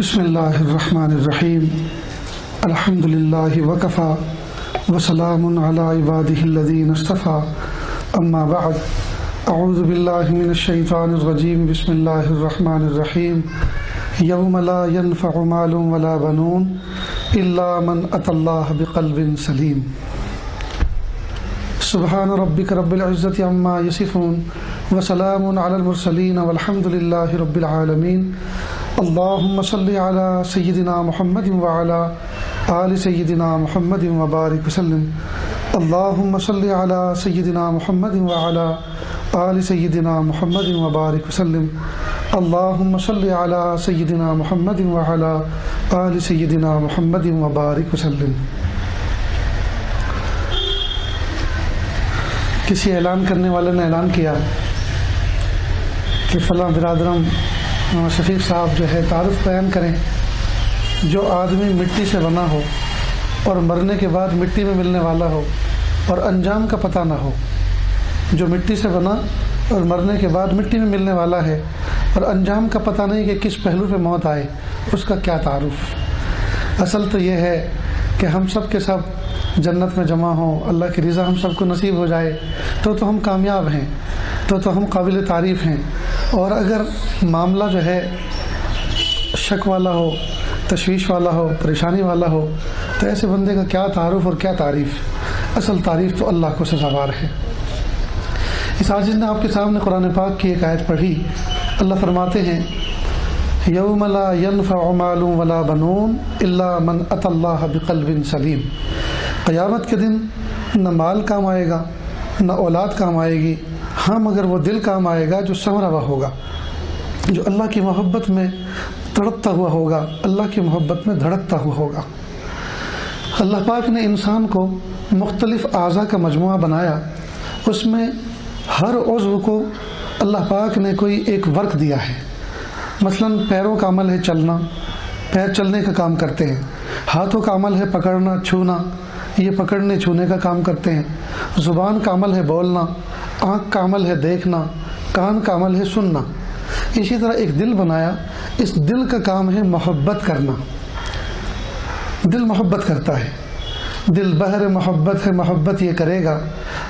बसमीम अल्हम्दुलिल्लाह वकफ़ा वसलाम अला इबादिहिल्लज़ीन इस्तफ़ा अम्मा बाद अऊज़ु बिल्लाहि मिनश शैतानिर रजीम बिस्मिल्लाहिर रहमानिर रहीम यौम ला यनफ़उ मालुन वला बनून इल्ला मन अतल्लाह सलीम सुबहान रब्बिक रब्बिल इज़्ज़ति अम्मा यसिफून व सलामुन अलल मुरसलीन वल्हम्दुलिल्लाहि रब्बिल आलमीन अल्लाहुम्म सल्लि अला सय्यिदिना मुहम्मदिन व अला आलि सय्यिदिना मुहम्मदिन व बारिक वसल्लिम। अल्लाहुम्म सल्लि अला सय्यिदिना मुहम्मदिन व अला आलि सय्यिदिना मुहम्मदिन व बारिक वसल्लिम। अल्लाहुम्म सल्लि अला सय्यिदिना मुहम्मदिन व अला आलि मुहम्मदिन व बारिक वसल्लिम। किसी ऐलान करने वाले ने ऐलान किया कि फ़लाँ बिरादरम शफीक साहब जो है तारफ़ बयान करें, जो आदमी मिट्टी से बना हो और मरने के बाद मिट्टी में मिलने वाला हो और अंजाम का पता ना हो, जो मिट्टी से बना और मरने के बाद मिट्टी में मिलने वाला है और अंजाम का पता नहीं कि किस पहलू पे मौत आए, उसका क्या तारुफ। असल तो यह है कि हम सब के सब जन्नत में जमा हों, अल्लाह की रज़ा हम सबको नसीब हो जाए तो तो हम कामयाब हैं तो तो हम काबिल तारीफ़ हैं। और अगर मामला जो है शक वाला हो, तशवीश वाला हो, परेशानी वाला हो तो ऐसे बंदे का क्या तारुफ और क्या तारीफ़? असल तारीफ़ तो अल्लाह को सजावार है। इस आजिज़ ने आपके सामने कुरान पाक की एक आयत पढ़ी। अल्लाह फरमाते हैं, यौम ला यनफ़ालूम वला बनून बिक़ल्बिन सलीम। क़यामत के दिन न माल काम आएगा, न औलाद काम आएगी हाँ मगर वो दिल काम आएगा जो हुआ होगा, जो अल्लाह की मोहब्बत में तड़पता हुआ होगा, अल्लाह की मोहब्बत में धड़कता हुआ होगा। अल्लाह पाक ने इंसान को मुख्तलिफ़ अज़ा का मजमु बनाया। उसमें हर उज़्व को अल्लाह पाक ने कोई एक वर्क दिया है। मसलन, पैरों का अमल है चलना, पैर चलने का काम करते हैं। हाथों का अमल है पकड़ना, छूना, ये पकड़ने, छूने का काम करते हैं। ज़ुबान का अमल है बोलना आँख का अमल है देखना, कान का अमल है सुनना। इसी तरह एक दिल बनाया, इस दिल का काम है मोहब्बत करना। दिल मोहब्बत करता है। दिल बहर मोहब्बत है, मोहब्बत ये करेगा।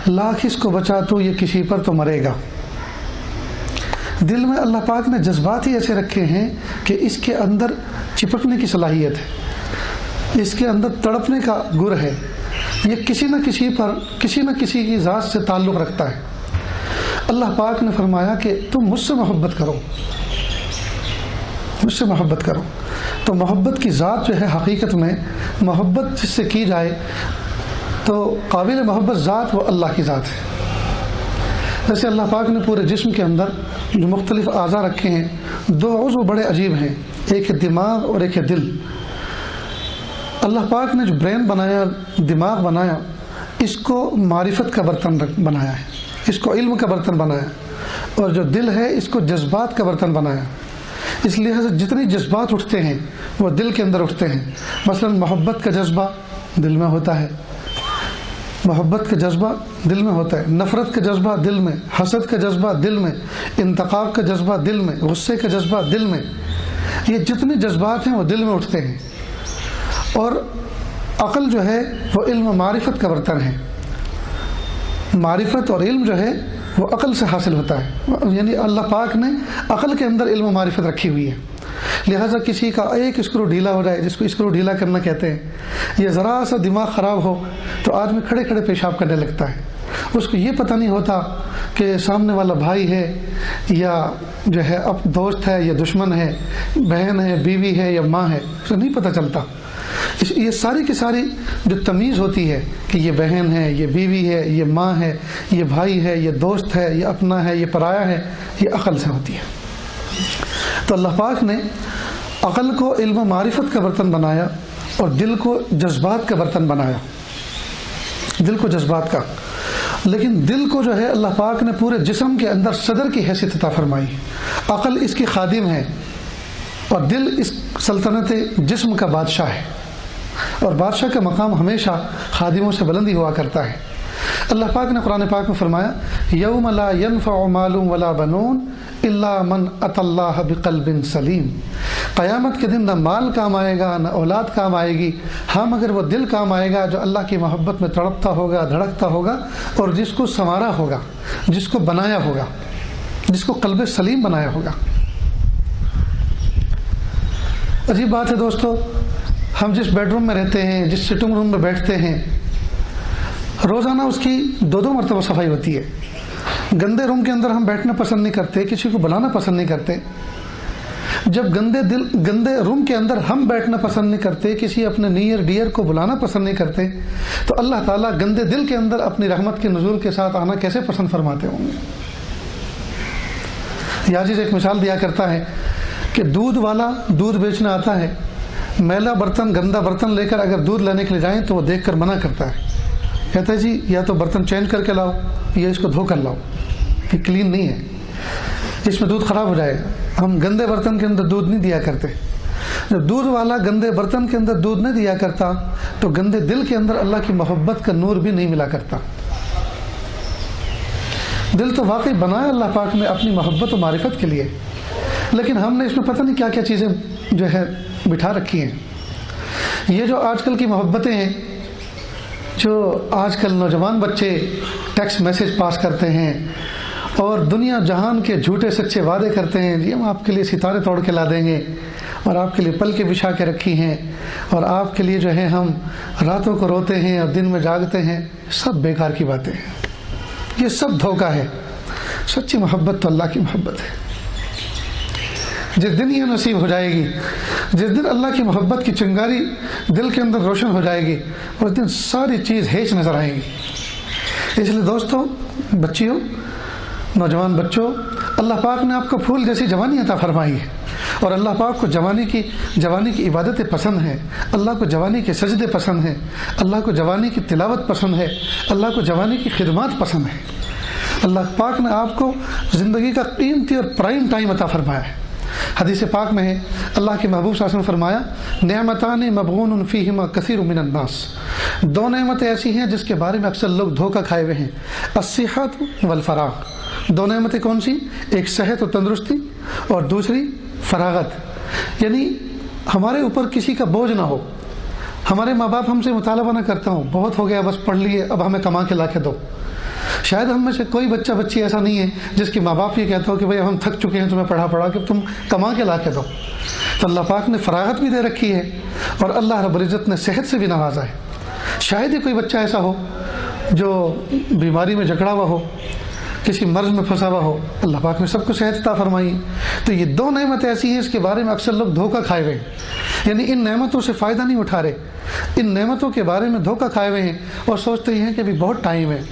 लाख इसको बचा तो ये किसी पर तो मरेगा। दिल में अल्लाह पाक ने जज्बात ही ऐसे रखे हैं कि इसके अंदर चिपकने की सलाहियत है। इसके अंदर तड़पने का गुर है। ये किसी न किसी पर, किसी न किसी की ज़ात से ताल्लुक़ रखता है। अल्लाह पाक ने फरमाया कि तुम मुझसे मोहब्बत करो। मुझसे मोहब्बत करो। तो मोहब्बत की ज़ात जो है हकीकत में मोहब्बत जिससे की जाए तो काबिल मोहब्बत ज़ात वो अल्लाह की ज़ात है। जैसे अल्लाह पाक ने पूरे जिस्म के अंदर जो मुख्तलिफ़ अज़ा रखे हैं, दो उज़व बड़े अजीब हैं, एक है दिमाग और एक है दिल। अल्लाह पाक ने जो ब्रेन बनाया, दिमाग बनाया, इसको मारिफत का बर्तन बनाया है। इसको इल्म का बर्तन बनाया? और जो दिल है, इसको जज्बात का बर्तन बनाया। इसलिए से जितने जज्बात उठते हैं, वो दिल के अंदर उठते हैं। मसलन, मोहब्बत का जज्बा दिल में होता है। मोहब्बत का जज्बा दिल में होता है। नफ़रत का जज्बा दिल में, हसद का जज्बा दिल में इंतकाब का जज्बा दिल में, गुस्से का जज्बा दिल में। ये जितने जज्बात हैं, वो दिल में उठते हैं। और अक़ल जो है, वो इल्म मारिफत का बर्तन है। मारिफत और इल्म जो है, वो अक़ल से हासिल होता है। यानी अल्लाह पाक ने अक़ल के अंदर इल्म मारिफत रखी हुई है। लिहाजा किसी का एक स्क्रू ढीला हो जाए, जिसको स्क्रू ढीला करना कहते हैं, या ज़रा सा दिमाग ख़राब हो तो आदमी खड़े खड़े पेशाब करने लगता है। उसको ये पता नहीं होता कि सामने वाला भाई है, या जो है अब दोस्त है, या दुश्मन है, बहन है, बीवी है, या माँ है। उसे नहीं पता चलता। ये सारी की सारी जो तमीज़ होती है कि ये बहन है, ये बीवी है, ये माँ है, ये भाई है, ये दोस्त है, ये अपना है, ये पराया है, ये अक़ल से होती है। तो अल्लाह पाक ने अक़ल को इल्म मारिफत का बर्तन बनाया और दिल को जज्बात का बर्तन बनाया। दिल को जज्बात का। लेकिन दिल को जो है अल्लाह पाक ने पूरे जिसम के अंदर सदर की हैसियत अता फरमाई। अक़ल इसकी खादिम है और दिल इस सल्तनत जिस्म का बादशाह है। और बादशाह का मकाम हमेशा खादिमों से बुलंदी हुआ करता है। अल्लाह पाक ने कुरान पाक में फरमाया, यौम ला मालूम वला बनून इल्ला मन अतल्लाह बिकल्बिन सलीम। क़यामत के दिन न माल काम आएगा, न औलाद काम आएगी। हाँ मगर वो दिल काम आएगा जो अल्लाह की मोहब्बत में तड़पता होगा, धड़कता होगा और जिसको संवारा होगा, जिसको बनाया होगा, जिसको कल्ब सलीम बनाया होगा। अजीब बात है दोस्तों हम जिस बेडरूम में रहते हैं, जिस सिटिंग रूम में बैठते हैं, रोज़ाना उसकी दो दो मरतबा सफ़ाई होती है। गंदे रूम के अंदर हम बैठना पसंद नहीं करते, किसी को बुलाना पसंद नहीं करते। जब गंदे दिल, गंदे रूम के अंदर हम बैठना पसंद नहीं करते, किसी अपने नियर डियर को बुलाना पसंद नहीं करते तो अल्लाह ताला गंदे दिल के अंदर अपनी रहमत के नजूल के साथ आना कैसे पसंद फरमाते होंगे? याजिज एक मिसाल दिया करता है कि दूध वाला दूध बेचना आता है। मैला बर्तन, गंदा बर्तन लेकर अगर दूध लेने के लिए जाएँ तो वो देख कर मना करता है। कहता है, जी, या तो बर्तन चेंज करके लाओ, या इसको धो कर लाओ। ये क्लीन नहीं है। इसमें दूध खराब हो जाएगा। हम गंदे बर्तन के अंदर दूध नहीं दिया करते। जब दूध वाला गंदे बर्तन के अंदर दूध नहीं दिया करता तो गंदे दिल के अंदर अल्लाह की मोहब्बत का नूर भी नहीं मिला करता। दिल तो वाकई बनाया अल्लाह पाक ने अपनी मोहब्बत और मारिफत के लिए। लेकिन हमने इसमें पता नहीं क्या क्या चीज़ें जो है बिठा रखी हैं। ये जो आजकल की मोहब्बतें हैं, जो आजकल नौजवान बच्चे टेक्स्ट मैसेज पास करते हैं और दुनिया जहान के झूठे सच्चे वादे करते हैं, जी हम आपके लिए सितारे तोड़ के ला देंगे और आपके लिए पल के बिछा के रखी हैं और आपके लिए जो है हम रातों को रोते हैं और दिन में जागते हैं, सब बेकार की बातें हैं। ये सब धोखा है। सच्ची मोहब्बत तो अल्लाह की मोहब्बत है। जिस दिन ये नसीब हो जाएगी, जिस दिन अल्लाह की मोहब्बत की चिंगारी दिल के अंदर रोशन हो जाएगी, उस दिन सारी चीज़ हेच नज़र आएगी। इसलिए दोस्तों, बच्चियों, नौजवान बच्चों, अल्लाह पाक ने आपको फूल जैसी जवानी अता फरमाई है। और अल्लाह पाक को जवानी की जवानी की इबादतें पसंद हैं, अल्लाह को जवानी के सजदे पसंद हैं, अल्लाह को जवानी की तिलावत पसंद है, अल्लाह को जवानी की खिदमत पसंद है। अल्लाह पाक ने आपको ज़िंदगी का कीमती और प्राइम टाइम अता फरमाया है। हदीस पाक में है, अल्लाह के महबूब शासन फरमाया, नमतान मबगून फ़ीमा कसीर मिनन्नास दो नमतें ऐसी हैं जिसके बारे में अक्सर लोग धोखा खाए हुए हैं। असिहत वलफराग दो नमतें कौन सी? एक सेहत और तंदुरुस्ती और दूसरी फरागत। यानी हमारे ऊपर किसी का बोझ ना हो। हमारे माँ बाप हमसे मुतालबा ना करता हूँ। बहुत हो गया, बस पढ़ लिए, अब हमें कमा के ला के दो। शायद हम में से कोई बच्चा बच्ची ऐसा नहीं है जिसके माँ बाप ये कहते हो कि भाई हम थक चुके हैं, तुम्हें पढ़ा पढ़ा कि तुम कमा के ला के दो। तो अल्लाह पाक ने फरागत भी दे रखी है और अल्लाह रबुल्ज़त ने सेहत से भी नवाजा है। शायद ही कोई बच्चा ऐसा हो जो बीमारी में झगड़ा हुआ हो किसी मर्ज में फंसा हुआ हो, अल्लाह पाक ने सबको सहजता फरमाई। तो ये दो नहमत ऐसी हैं, इसके बारे में अक्सर लोग धोखा खाए हुए हैं। यानी इन नहमतों से फ़ायदा नहीं उठा रहे। इन नहमतों के बारे में धोखा खाए हुए हैं और सोचते हैं कि अभी बहुत टाइम है।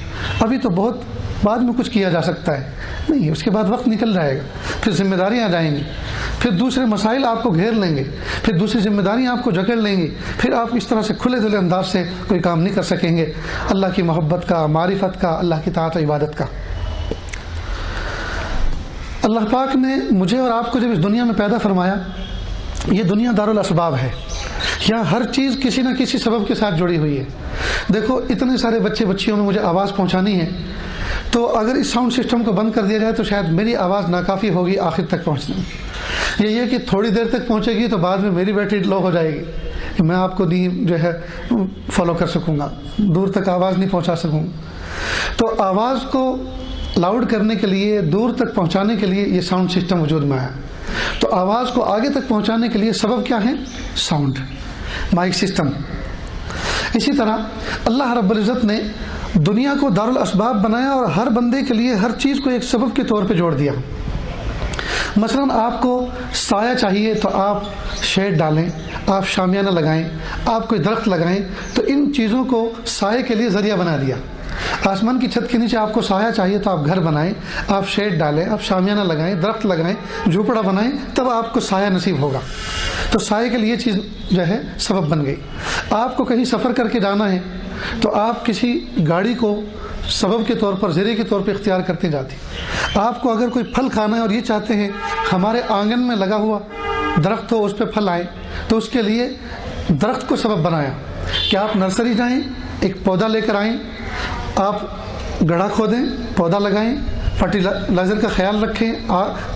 अभी तो बहुत बाद में कुछ किया जा सकता है। नहीं, उसके बाद वक्त निकल जाएगा फिर जिम्मेदारियाँ आ जाएँगी। फिर दूसरे मसाइल आपको घेर लेंगे। फिर दूसरी जिम्मेदारियाँ आपको जकड़ लेंगी। फिर आप इस तरह से खुले दिले अंदाज से कोई काम नहीं कर सकेंगे। अल्लाह की मोहब्बत का, मारिफत का, अल्लाह की तात इबादत का। अल्लाह पाक ने मुझे और आपको जब इस दुनिया में पैदा फरमाया, ये दुनिया दारुल असबाब है। यहाँ हर चीज़ किसी न किसी सबब के साथ जुड़ी हुई है। देखो, इतने सारे बच्चे बच्चियों में मुझे आवाज़ पहुँचानी है तो अगर इस साउंड सिस्टम को बंद कर दिया जाए तो शायद मेरी आवाज़ नाकाफ़ी होगी आखिर तक पहुँचने में। ये ये कि थोड़ी देर तक पहुँचेगी तो बाद में मेरी बैटरी लो हो जाएगी मैं आपको नहीं जो है फॉलो कर सकूँगा। दूर तक आवाज़ नहीं पहुँचा सकूँगा तो आवाज़ को लाउड करने के लिए, दूर तक पहुँचाने के लिए ये साउंड सिस्टम वजूद में आया तो आवाज़ को आगे तक पहुँचाने के लिए सबब क्या है? साउंड माइक सिस्टम इसी तरह, अल्लाह रब्ज़त ने दुनिया को दारुल असबाब बनाया और हर बंदे के लिए हर चीज़ को एक सबब के तौर पे जोड़ दिया। मसलन आपको साया चाहिए तो आप शेड डालें, आप शामियाना लगाएँ, आप कोई दरख्त लगाएँ तो इन चीज़ों को साय के लिए ज़रिया बना दिया। आसमान की छत के नीचे आपको साया चाहिए तो आप घर बनाएँ, आप शेड डालें, आप शामियाना लगाएँ, दरख्त लगाएँ, झोपड़ा बनाएँ, तब आपको साया नसीब होगा। तो साय के लिए चीज़ जो है, सबब बन गई। आपको कहीं सफ़र करके जाना है तो आप किसी गाड़ी को सबब के तौर पर ज़रिए के तौर पर इख्तियार करते जाती आपको अगर कोई फल खाना है और ये चाहते हैं, हमारे आँगन में लगा हुआ दरख्त हो, उस पर फल आए तो उसके लिए दरख्त को सबब बनाया। कि आप नर्सरी जाएँ, एक पौधा लेकर आएँ आप गढ़ा खोदें, पौधा लगाएँ फर्टिलाइज़र का ख्याल रखें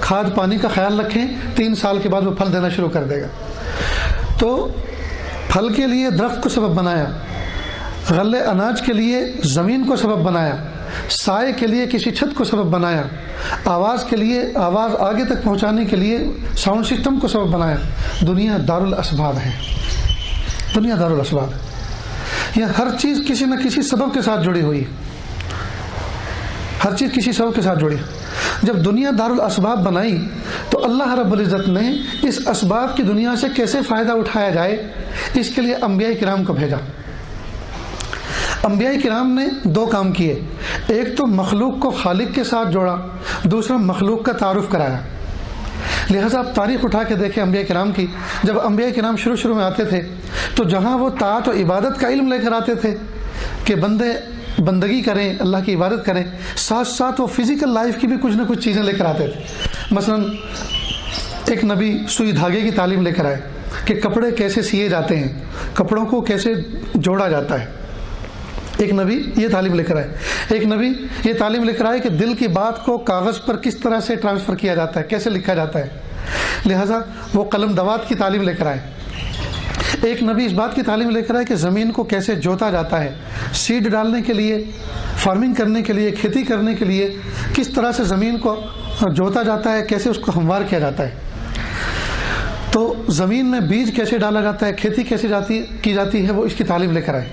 खाद पानी का ख्याल रखें, तीन साल के बाद वो फल देना शुरू कर देगा। तो फल के लिए दरख्त को सबब बनाया, गले अनाज के लिए ज़मीन को सबब बनाया, साय के लिए किसी छत को सबब बनाया, आवाज़ के लिए, आवाज़ आगे तक पहुँचाने के लिए साउंड सिस्टम को सबब बनाया। दुनिया दारुल असबाब है। दुनिया दारुल असबाब है। यह हर चीज़ किसी न किसी सबब के साथ जुड़ी हुई। हर चीज़ किसी सबब के साथ जुड़ी। जब दुनिया दारुल असबाब बनाई तो अल्लाह रब्बुल इज़्ज़त ने इस असबाब की दुनिया से कैसे फ़ायदा उठाया जाए, इसके लिए अम्बिया किराम को भेजा। अम्बिया किराम ने दो काम किए। एक तो मखलूक को खालिक के साथ जोड़ा, दूसरा मखलूक का तारुफ कराया। लिहाजा आप तारीख उठा के देखें अम्बिया किराम की। जब अम्बिया किराम शुरू शुरू में आते थे तो जहाँ वो तात और इबादत का इल्म लेकर आते थे कि बंदे बंदगी करें, अल्लाह की इबादत करें साथ साथ वो फ़िज़िकल लाइफ की भी कुछ ना कुछ चीज़ें लेकर आते थे। मसलन, एक नबी सुई धागे की तालीम लेकर आए कि कपड़े कैसे सिए जाते हैं, कपड़ों को कैसे जोड़ा जाता है। एक नबी ये तालीम लेकर आए। एक नबी ये तालीम लेकर आए कि दिल की बात को कागज़ पर किस तरह से ट्रांसफ़र किया जाता है, कैसे लिखा जाता है। लिहाजा वो कलम दवात की तालीम लेकर आए। एक नबी इस बात की तालीम लेकर आए कि ज़मीन को कैसे जोता जाता है, सीड डालने के लिए, फ़ार्मिंग करने के लिए, खेती करने के लिए, किस तरह से ज़मीन को जोता जाता है, कैसे उसको हमवार किया जाता है। तो ज़मीन में बीज कैसे डाला जाता है, खेती कैसे जाती, की जाती है, वो इसकी तालीम लेकर आए।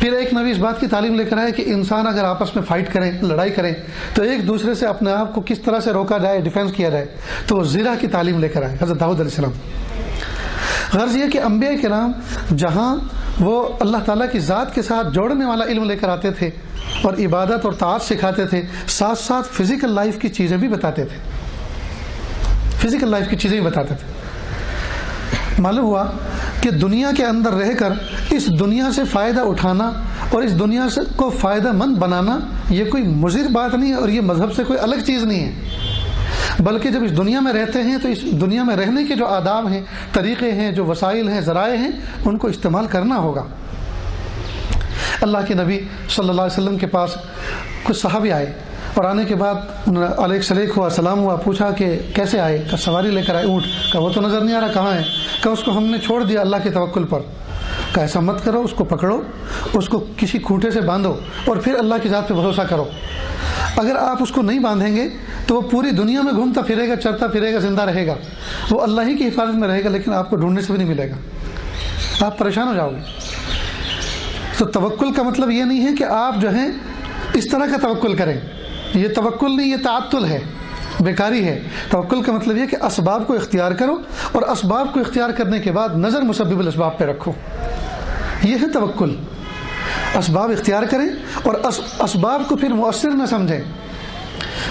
फिर एक नबी इस बात की तालीम लेकर आए कि इंसान अगर आपस में फाइट करें, लड़ाई करें तो एक दूसरे से अपने आप को किस तरह से रोका जाए डिफेंस किया जाए तो ज़ीरा की तालीम लेकर आए, हज़रत दाऊद सलाम। गर्ज ये कि अम्बिया के नाम जहाँ वो अल्लाह ताला की ज़ात के साथ जोड़ने वाला इल्म लेकर आते थे और इबादत और ताज सिखाते थे साथ साथ फ़िज़िकल लाइफ की चीज़ें भी बताते थे। फ़िज़िकल लाइफ की चीज़ें भी बताते थे। मालूम हुआ कि दुनिया के अंदर रहकर इस दुनिया से फ़ायदा उठाना और इस दुनिया से को फ़ायदा बनाना, ये कोई मुजिर बात नहीं है और ये मज़हब से कोई अलग चीज़ नहीं है। बल्कि जब इस दुनिया में रहते हैं तो इस दुनिया में रहने के जो आदाब हैं, तरीक़े हैं, जो वसाइल हैं, ज़राए हैं, उनको इस्तेमाल करना होगा। अल्लाह के नबी सल्लल्लाहु अलैहि वसल्लम के पास कुछ सहाबी आए और आने के बाद अलग सलेक हुआ, सलाम हुआ, पूछा कि कैसे आए? का सवारी लेकर आए? ऊँट। का वो तो नज़र नहीं आ रहा, कहाँ है? का उसको हमने छोड़ दिया अल्लाह के तवक्ल पर। का ऐसा मत करो, उसको पकड़ो, उसको किसी खूंटे से बांधो और फिर अल्लाह की ज़ात पे भरोसा करो। अगर आप उसको नहीं बांधेंगे तो वो पूरी दुनिया में घूमता फिरेगा, चरता फिरेगा, ज़िंदा रहेगा। वो अल्लाह ही की हिफाजत में रहेगा, लेकिन आपको ढूँढने से भी नहीं मिलेगा। आप परेशान हो जाओगे। तो तवक्ल का मतलब ये नहीं है कि आप जो है, इस तरह का तवक्ल करें। ये तवक्ल नहीं, ये तातुल है। बेकारी है। तवक्ल का मतलब ये कि इसबाब को इख्तियार करो और इसबाब को इख्तियार करने के बाद नज़र मुसबिल इसबाब पर रखो। ये है तवक्ल इसबाब इख्तियार करें और इसबाब को फिर मौसर न समझें।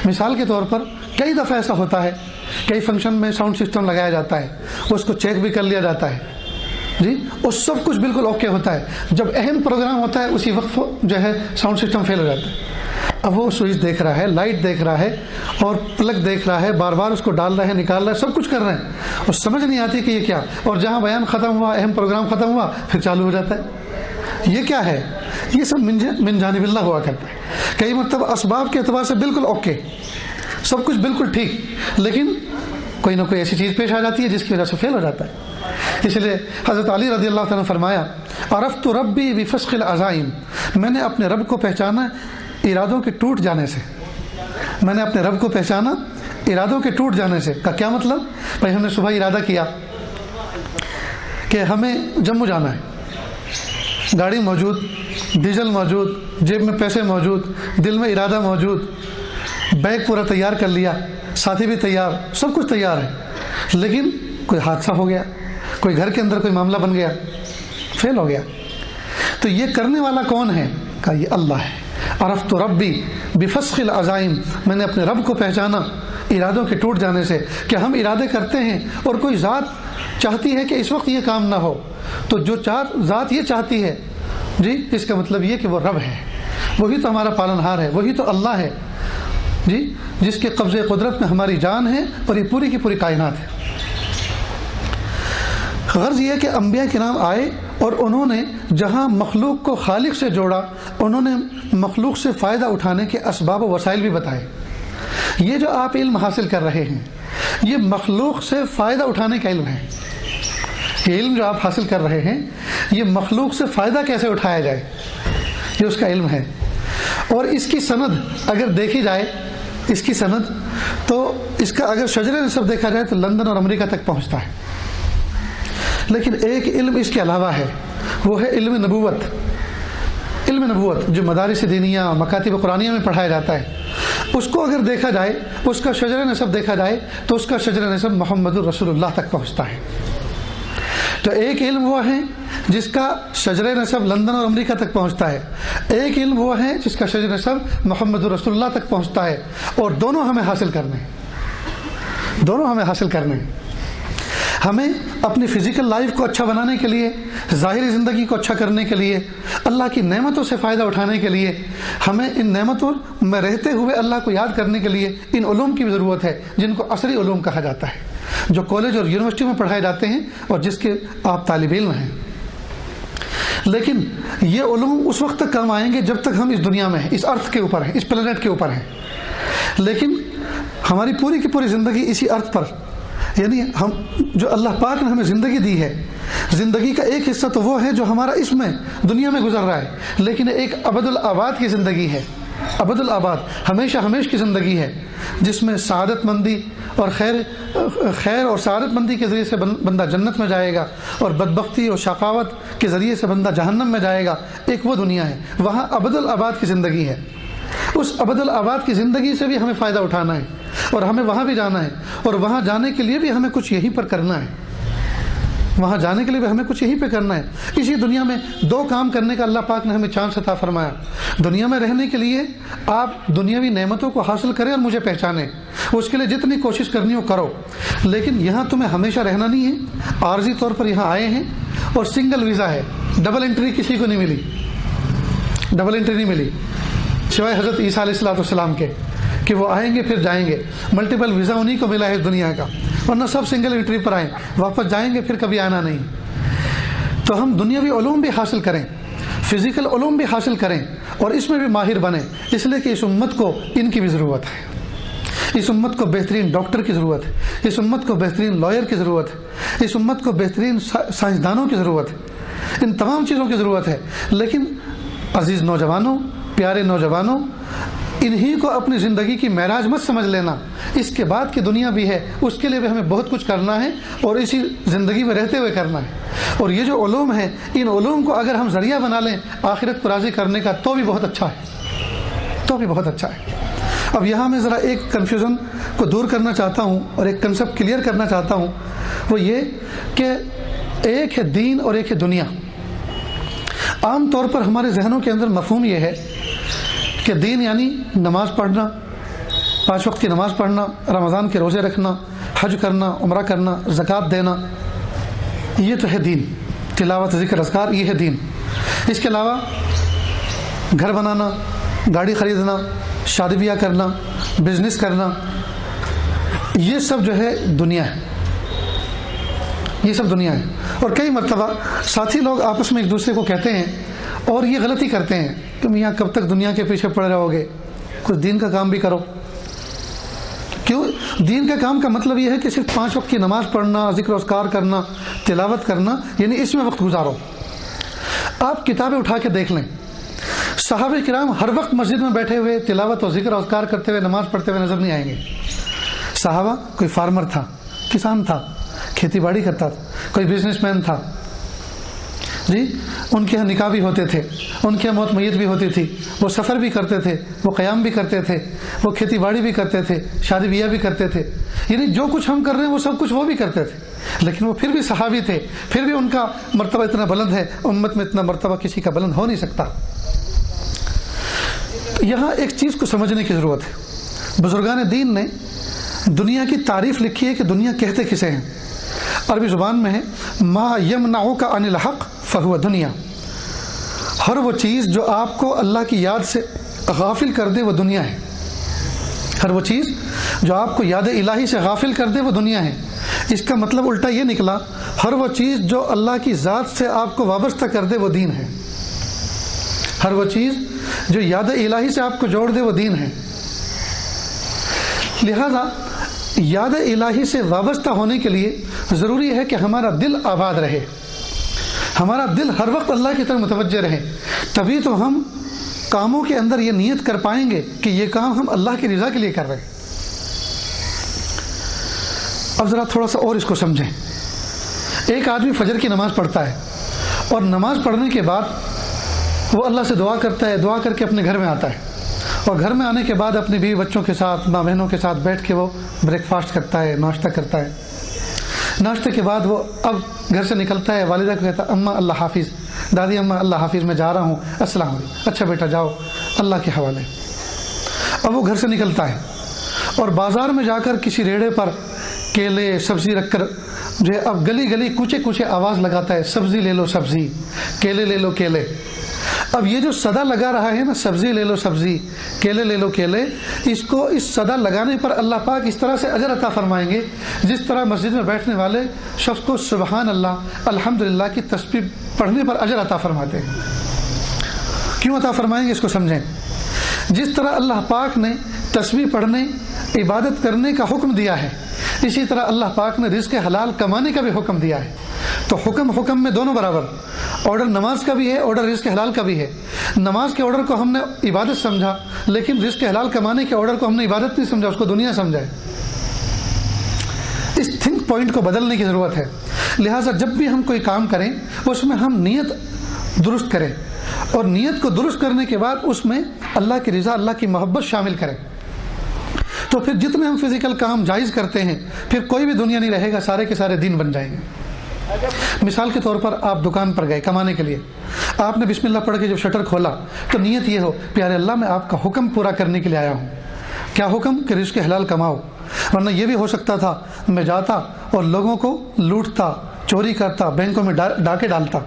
मिसाल के तौर पर कई दफ़ा ऐसा होता है, कई फ़ंक्शन में साउंड सिस्टम लगाया जाता है, उसको चेक भी कर लिया जाता है। जी और सब कुछ बिल्कुल ओके होता है। जब अहम प्रोग्राम होता है, उसी वक्त जो है साउंड सिस्टम फेल हो जाता है। अब वो स्विच देख रहा है लाइट देख रहा है और प्लग देख रहा है बार बार उसको डाल रहा है, निकाल रहा है, सब कुछ कर रहे हैं। और समझ नहीं आती कि ये क्या। और जहाँ बयान ख़त्म हुआ, अहम प्रोग्राम ख़त्म हुआ, फिर चालू हो जाता है। ये क्या है? ये सब मिन जानबिल्ला हुआ करता है। कई मतलब इसबाब के अतबार से बिल्कुल ओके। सब कुछ बिल्कुल ठीक। लेकिन कोई ना कोई ऐसी चीज़ पेश आ जाती है जिसकी वजह से फेल हो जाता है। इसलिए हज़रत अली रज़ी अल्लाह ने फरमाया अरफ तो रबी विफ़ल अज़ाइम। मैंने अपने रब को पहचाना इरादों के टूट जाने से। मैंने अपने रब को पहचाना, इरादों के टूट जाने से। का क्या मतलब? भाई, हमने सुबह इरादा किया कि हमें जम्मू जाना है। गाड़ी मौजूद, डीजल मौजूद, जेब में पैसे मौजूद, दिल में इरादा मौजूद, बैग पूरा तैयार कर लिया, साथी भी तैयार, सब कुछ तैयार है। लेकिन कोई हादसा हो गया, कोई घर के अंदर कोई मामला बन गया फेल हो गया। तो ये करने वाला कौन है? का ये अल्लाह है। अरफ तो रबी बेफसल अज़ाइम। मैंने अपने रब को पहचाना इरादों के टूट जाने से कि हम इरादे करते हैं और कोई ज़ात चाहती है कि इस वक्त ये काम ना हो। तो जो चार ज़ात ये चाहती है, जी, इसका मतलब ये कि वो रब है। वही तो हमारा पालनहार है, वही तो अल्लाह है। जी, जिसके कब्ज़े कुदरत में हमारी जान है और ये पूरी की पूरी कायनात है। गर्ज यह कि अम्बिया के नाम आए और उन्होंने जहाँ मखलूक को खालिक से जोड़ा, उन्होंने मखलूक से फ़ायदा उठाने के इसबाब वसाइल भी बताए। ये जो आप इल्म हासिल कर रहे हैं, ये मखलूक से फ़ायदा उठाने का इल्म है। ये इल्म जो आप हासिल कर रहे हैं, ये मखलूक से फ़ायदा कैसे उठाया जाए, ये उसका इल्म है। और इसकी सनद अगर देखी जाए, इसकी सनद तो इसका अगर शजर नसब देखा जाए तो लंदन और अमेरिका तक पहुँचता है। लेकिन एक इल्म इसके अलावा है, वो है इल्म नबूवत। इल्म नबूवत, जो मदारस दीनिया, मकातिब कुरानिया में पढ़ाया जाता है, उसको अगर देखा जाए, उसका शजर नसब देखा जाए तो उसका शजर नसब मोहम्मद रसूलुल्लाह तक पहुँचता है। तो एक इल्म वो है, जिसका शजर नसब लंदन और अमेरिका तक पहुँचता है। एक इल्म वो है, जिसका शजर नसब मोहम्मद रसूलुल्लाह तक पहुँचता है। और दोनों हमें हासिल करने हैं। दोनों हमें हासिल करने हमें अपनी फ़िज़िकल लाइफ को अच्छा बनाने के लिए, ज़ाहिरी ज़िंदगी को अच्छा करने के लिए, अल्लाह की नेमतों से फ़ायदा उठाने के लिए, हमें इन नेमतों में रहते हुए अल्लाह को याद करने के लिए इन उलूम की ज़रूरत है, जिनको असरी उलूम कहा जाता है, जो कॉलेज और यूनिवर्सिटी में पढ़ाए जाते हैं और जिसके आप तालब इल्म हैं। लेकिन ये उलूम उस वक्त तक काम आएँगे जब तक हम इस दुनिया में हैं, इस अर्थ के ऊपर हैं, इस प्लेनेट के ऊपर हैं। लेकिन हमारी पूरी की पूरी ज़िंदगी इसी अर्थ पर यानी हम, जो अल्लाह पाक ने हमें ज़िंदगी दी है, ज़िंदगी का एक हिस्सा तो वो है जो हमारा इसमें, दुनिया में गुजर रहा है, लेकिन एक अबदुल आबाद की ज़िंदगी है। अबदुल आबाद हमेशा हमेश की ज़िंदगी है, जिसमें मंदी और खैर खैर और मंदी के ज़रिए से बंदा जन्नत में जाएगा, और बदबख्ती और शकावत के ज़रिए से बंदा जहन्नम में जाएगा। एक वो दुनिया है, वहाँ अबदुल आबाद की ज़िंदगी है। उस अबदुल आबाद की ज़िंदगी से भी हमें फ़ायदा उठाना है और हमें वहाँ भी जाना है और वहाँ जाने के लिए भी हमें कुछ यहीं पर करना है। वहाँ जाने के लिए भी हमें कुछ यहीं पे करना है। इसी दुनिया में दो काम करने का अल्लाह पाक ने हमें चांस अता फरमाया। दुनिया में रहने के लिए आप दुनियावी नेमतों को हासिल करें और मुझे पहचानें। उसके लिए जितनी कोशिश करनी हो करो। लेकिन यहाँ तुम्हें हमेशा रहना नहीं है। आर्जी तौर पर यहाँ आए हैं और सिंगल वीज़ा है। डबल एंट्री किसी को नहीं मिली। डबल एंट्री नहीं मिली। सिवाय हज़रत ईसा के, कि वो आएँगे, फिर जाएँगे। मल्टीपल वीज़ा उन्हीं को मिला है दुनिया का। वरना सब सिंगल एंट्री पर आए, वापस जाएँगे, फिर कभी आना नहीं। तो हम दुनियावी ओलूम भी हासिल करें फ़िज़िकल ओलूम भी हासिल करें, और इसमें भी माहिर बने। इसलिए कि इस उम्मत को इनकी भी ज़रूरत है। इस उम्मत को बेहतरीन डॉक्टर की ज़रूरत है। इस उम्मत को बेहतरीन लॉयर की ज़रूरत है। इस उम्मत को बेहतरीन साइंसदानों की ज़रूरत है। इन तमाम चीज़ों की ज़रूरत है। लेकिन अज़ीज़ नौजवानों प्यारे नौजवानों, इन्हीं को अपनी ज़िंदगी की महराज मत समझ लेना। इसके बाद की दुनिया भी है, उसके लिए भी हमें बहुत कुछ करना है और इसी ज़िंदगी में रहते हुए करना है। और ये जो ओलूम है, इन ओलूम को अगर हम ज़रिया बना लें, आखिरत को राज़ी करने का तो भी बहुत अच्छा है। तो भी बहुत अच्छा है। अब यहाँ मैं ज़रा एक कन्फ्यूज़न को दूर करना चाहता हूँ और एक कंसेप्ट क्लियर करना चाहता हूँ। वो ये कि एक है दीन और एक है दुनिया। आम तौर पर हमारे जहनों के अंदर मफहम यह है कि दीन यानी नमाज़ पढ़ना, पाँच वक्त की नमाज़ पढ़ना, रमज़ान के रोज़े रखना, हज करना, उम्र करना, ज़क़़त देना, ये तो है दीन। तिलावत, ज़िक्र असकार ये है दीन। इसके अलावा घर बनाना, गाड़ी ख़रीदना, शादी ब्याह करना, बिज़नेस करना, ये सब जो है दुनिया है। ये सब दुनिया है। और कई मरतबा साथी लोग आपस में एक दूसरे को कहते हैं और ये गलती करते हैं। तुम यहाँ कब तक दुनिया के पीछे पड़ रहोगे? कुछ दिन का काम भी करो। क्यों? दीन का काम का मतलब यह है कि सिर्फ़ पाँच वक्त की नमाज़ पढ़ना, ज़िक्र उसकार करना, तिलावत करना, यानी इसमें वक्त गुजारो। आप किताबें उठा के देख लें। साहब कराम हर वक्त मस्जिद में बैठे हुए तिलावत और ज़िक्र उसकार करते हुए नमाज़ पढ़ते हुए नज़र नहीं आएँगे। साहबा कोई फार्मर था, किसान था खेती बाड़ी करता था, कोई बिजनेसमैन था जी? उनके यहाँ निकाह भी होते थे। उनके यहाँ मौत मैत भी होती थी। वो सफ़र भी करते थे, वो क़याम भी करते थे, वो खेती बाड़ी भी करते थे, शादी ब्याह भी करते थे। यानी जो कुछ हम कर रहे हैं, वो सब कुछ वो भी करते थे। लेकिन वो फिर भी सहाबी थे। फिर भी उनका मरतबा इतना बुलंद है, उम्मत में इतना मरतबा किसी का बुलंद हो नहीं सकता। यहाँ एक चीज़ को समझने की ज़रूरत है। बुजुर्गान दीन ने दुनिया की तारीफ़ लिखी है कि दुनिया कहते किसे हैं? अरबी ज़ुबान में है, मा यम नाओ का अनिल हक फ़हुआ दुनिया। हर वो चीज़ जो आपको अल्लाह की याद से गाफिल कर दे, वो दुनिया है। हर वो चीज़ जो आपको याद इलाही से गाफिल कर दे, वो दुनिया है। इसका मतलब उल्टा ये निकला, हर वो चीज़ जो अल्लाह की ज़ात से आपको वाबस्ता कर दे, वो दीन है। हर वो चीज़ जो याद इलाही से आपको जोड़ दे, वो दीन है। लिहाजा, याद इलाही से वाबस्ता होने के लिए ज़रूरी है कि हमारा दिल आबाद रहे। हमारा दिल हर वक्त अल्लाह की तरफ़ मुतवजह रहे। तभी तो हम कामों के अंदर ये नीयत कर पाएँगे कि ये काम हम अल्लाह की रज़ा के लिए कर रहे हैं। अब ज़रा थोड़ा सा और इसको समझें। एक आदमी फजर की नमाज़ पढ़ता है और नमाज़ पढ़ने के बाद वो अल्लाह से दुआ करता है, दुआ करके अपने घर में आता है। और घर में आने के बाद अपने बीवी बच्चों के साथ, माँ बहनों के साथ बैठ के वो ब्रेकफास्ट करता है, नाश्ता करता है। नाश्ते के बाद वो अब घर से निकलता है, वालिदा को कहता, अम्मा, अल्लाह हाफिज़। दादी, अम्मा, अल्लाह हाफिज़, मैं जा रहा हूँ। अस्सलाम अच्छा बेटा, जाओ। अल्लाह के हवाले अब वो घर से निकलता है और बाज़ार में जाकर किसी रेड़े पर केले, सब्ज़ी रख कर जो है, अब गली गली कुचे कुचे आवाज़ लगाता है, सब्ज़ी ले लो, सब्ज़ी। केले ले लो, केले। अब ये जो सदा लगा रहा है ना, सब्ज़ी ले लो, सब्ज़ी, केले ले लो, केले, इसको इस सदा लगाने पर अल्लाह पाक इस तरह से अजर अता फरमाएँगे, जिस तरह मस्जिद में बैठने वाले शख्स को सुबहान अल्लाह अल्हम्दुलिल्लाह की तस्वीर पढ़ने पर अजर अता फरमाते हैं। क्यों अता फरमाएँगे इसको समझें? जिस तरह अल्लाह पाक ने तस्वीर पढ़ने, इबादत करने का हुक्म दिया है, इसी तरह अल्लाह पाक ने रिस्क हलाल कमाने का भी हुक्म दिया है। तो हुक्म हुक्म में दोनों बराबर। ऑर्डर नमाज़ का भी है, ऑर्डर रिस्क हलाल का भी है। नमाज़ के ऑर्डर को हमने इबादत समझा, लेकिन रिस्क हलाल कमाने के ऑर्डर को हमने इबादत नहीं समझा, उसको दुनिया समझाए। इस थिंक पॉइंट को बदलने की ज़रूरत है। लिहाजा जब भी हम कोई काम करें, उसमें हम नीयत दुरुस्त करें और नीयत को दुरुस्त करने के बाद उसमें अल्लाह की रज़ा, अल्लाह की मोहब्बत शामिल करें। तो फिर जितने हम फ़िज़िकल काम जायज़ करते हैं, फिर कोई भी दुनिया नहीं रहेगा, सारे के सारे दिन बन जाएँगे। मिसाल के तौर पर आप दुकान पर गए कमाने के लिए। आपने बिस्मिल्लाह पढ़ के जब शटर खोला तो नीयत ये हो, प्यारे अल्लाह, मैं आपका हुक्म पूरा करने के लिए आया हूँ। क्या हुक्म? कि रिश्क हलाल कमाओ। वरना यह भी हो सकता था, मैं जाता और लोगों को लूटता, चोरी करता, बैंकों में डाके डालता।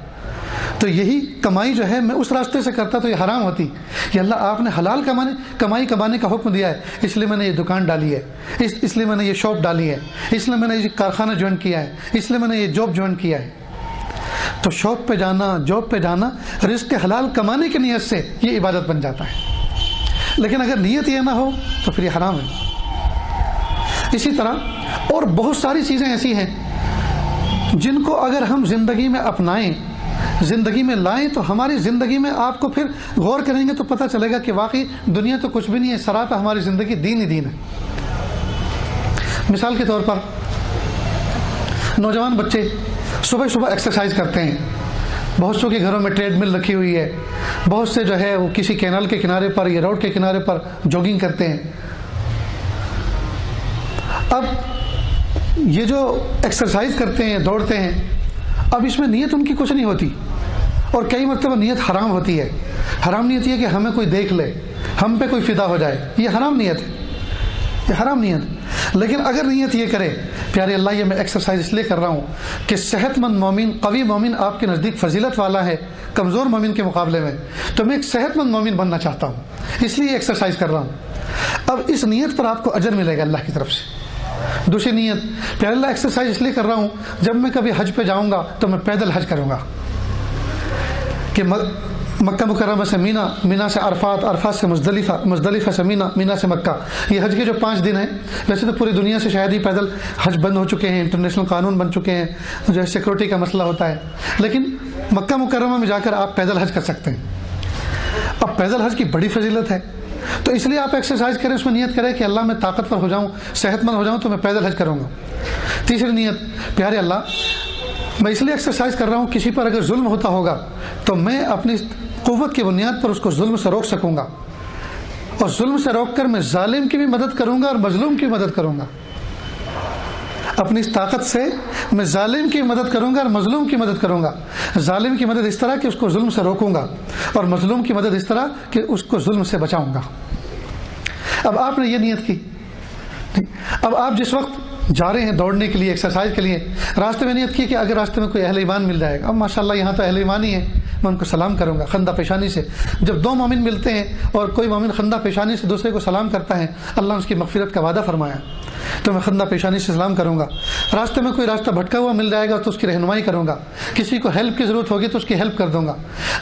तो यही कमाई जो है, मैं उस रास्ते से करता तो ये हराम होती। कि अल्लाह आपने हलाल कमाने, कमाई कमाने का हुक्म दिया है। इसलिए मैंने ये दुकान डाली है। इस, इसलिए मैंने ये शॉप डाली है। इसलिए मैंने ये कारखाना ज्वाइन किया है। इसलिए मैंने ये जॉब ज्वाइन किया है। तो शॉप पे जाना, जॉब पे जाना, रिस्क हलाल कमाने की नीयत से ये इबादत बन जाता है। लेकिन अगर नीयत ये ना हो तो फिर ये हराम है। इसी तरह और बहुत सारी चीज़ें ऐसी हैं जिनको अगर हम ज़िंदगी में अपनाएँ ज़िंदगी में लाएँ तो हमारी ज़िंदगी में आपको फिर गौर करेंगे तो पता चलेगा कि वाकई दुनिया तो कुछ भी नहीं है सराप हमारी ज़िंदगी दीन ही दीन है। मिसाल के तौर पर, नौजवान बच्चे सुबह सुबह एक्सरसाइज करते हैं। बहुत सौ के घरों में ट्रेडमिल रखी हुई है। बहुत से जो है वो किसी कैनाल के किनारे पर, या रोड के किनारे पर जॉगिंग करते हैं। अब ये जो एक्सरसाइज करते हैं, दौड़ते हैं अब इसमें नीयत उनकी कुछ नहीं होती। और कई मरतबा नीयत हराम होती है। हराम नीयत है कि हमें कोई देख ले, हम पे कोई फिदा हो जाए। ये हराम नीयत है। ये हराम नीयत लेकिन अगर नीयत ये करे, प्यारे अल्लाह, ये मैं एक्सरसाइज इसलिए कर रहा हूँ कि सेहतमंद मोमिन, कवी मोमिन आपके नज़दीक फजीलत वाला है, कमज़ोर मोमिन के मुकाबले में तो मैं एक सेहतमंद मोमिन बनना चाहता हूँ। इसलिए एक्सरसाइज कर रहा हूँ। अब इस नीयत पर आपको अजर मिलेगा अल्लाह की तरफ़ से। दूसरी नीयत अल्लाह एक्सरसाइज इसलिए कर रहा हूँ, जब मैं कभी हज पे जाऊँगा तो मैं पैदल हज करूँगा। कि मक्का मुकरमा से मीना मीना से अरफात अरफात से मुजदलिफा मुजदलिफा से मीना मीना से मक्का। ये हज के जो पाँच दिन हैं, वैसे तो पूरी दुनिया से शायद ही पैदल हज बंद हो चुके हैं इंटरनेशनल कानून बन चुके हैं, जो है सिक्योरिटी का मसला होता है। लेकिन मक्का मुकरमा में जाकर आप पैदल हज कर सकते हैं। अब पैदल हज की बड़ी फजीलत है। तो इसलिए आप एक्सरसाइज करें, उसमें नियत करें कि अल्लाह मैं ताकतवर हो जाऊँ, सेहतमंद हो जाऊँ तो मैं पैदल हज करूँगा। तीसरी नियत, प्यारे अल्लाह, मैं इसलिए एक्सरसाइज कर रहा हूँ, किसी पर अगर जुल्म होता होगा तो मैं अपनी कुत की बुनियाद पर उसको जुल्म से रोक सकूँगा। और जुल्म से रोक कर मैं जालिम की भी मदद करूँगा और मजलूम की मदद करूँगा। अपनी इस ताकत से मैं जालिम की मदद करूँगा और मजलूम की मदद करूँगा। जालिम की मदद इस तरह कि उसको जुल्म से रोकूँगा और मजलूम की मदद इस तरह कि उसको जुल्म से बचाऊँगा। अब आपने ये नियत की। अब आप जिस वक्त जा रहे हैं दौड़ने के लिए एक्सरसाइज के लिए, रास्ते में नियत की कि अगर रास्ते में कोई अहल ईमान मिल जाएगा, अब माशाल्लाह यहाँ तो अहल ईमान ही है। मैं उनको सलाम करूँगा, खंदा पेशानी से। जब दो मोमिन मिलते हैं और कोई मोमिन खंदा पेशानी से दूसरे को सलाम करता है, अल्लाह उसकी मगफिरत का वादा फरमाया। तो मैं खंदा पेशानी से सलाम करूँगा। रास्ते में कोई रास्ता भटका हुआ मिल जाएगा तो उसकी रहनुमाई करूँगा। किसी को हेल्प की ज़रूरत होगी तो उसकी हेल्प कर दूँगा।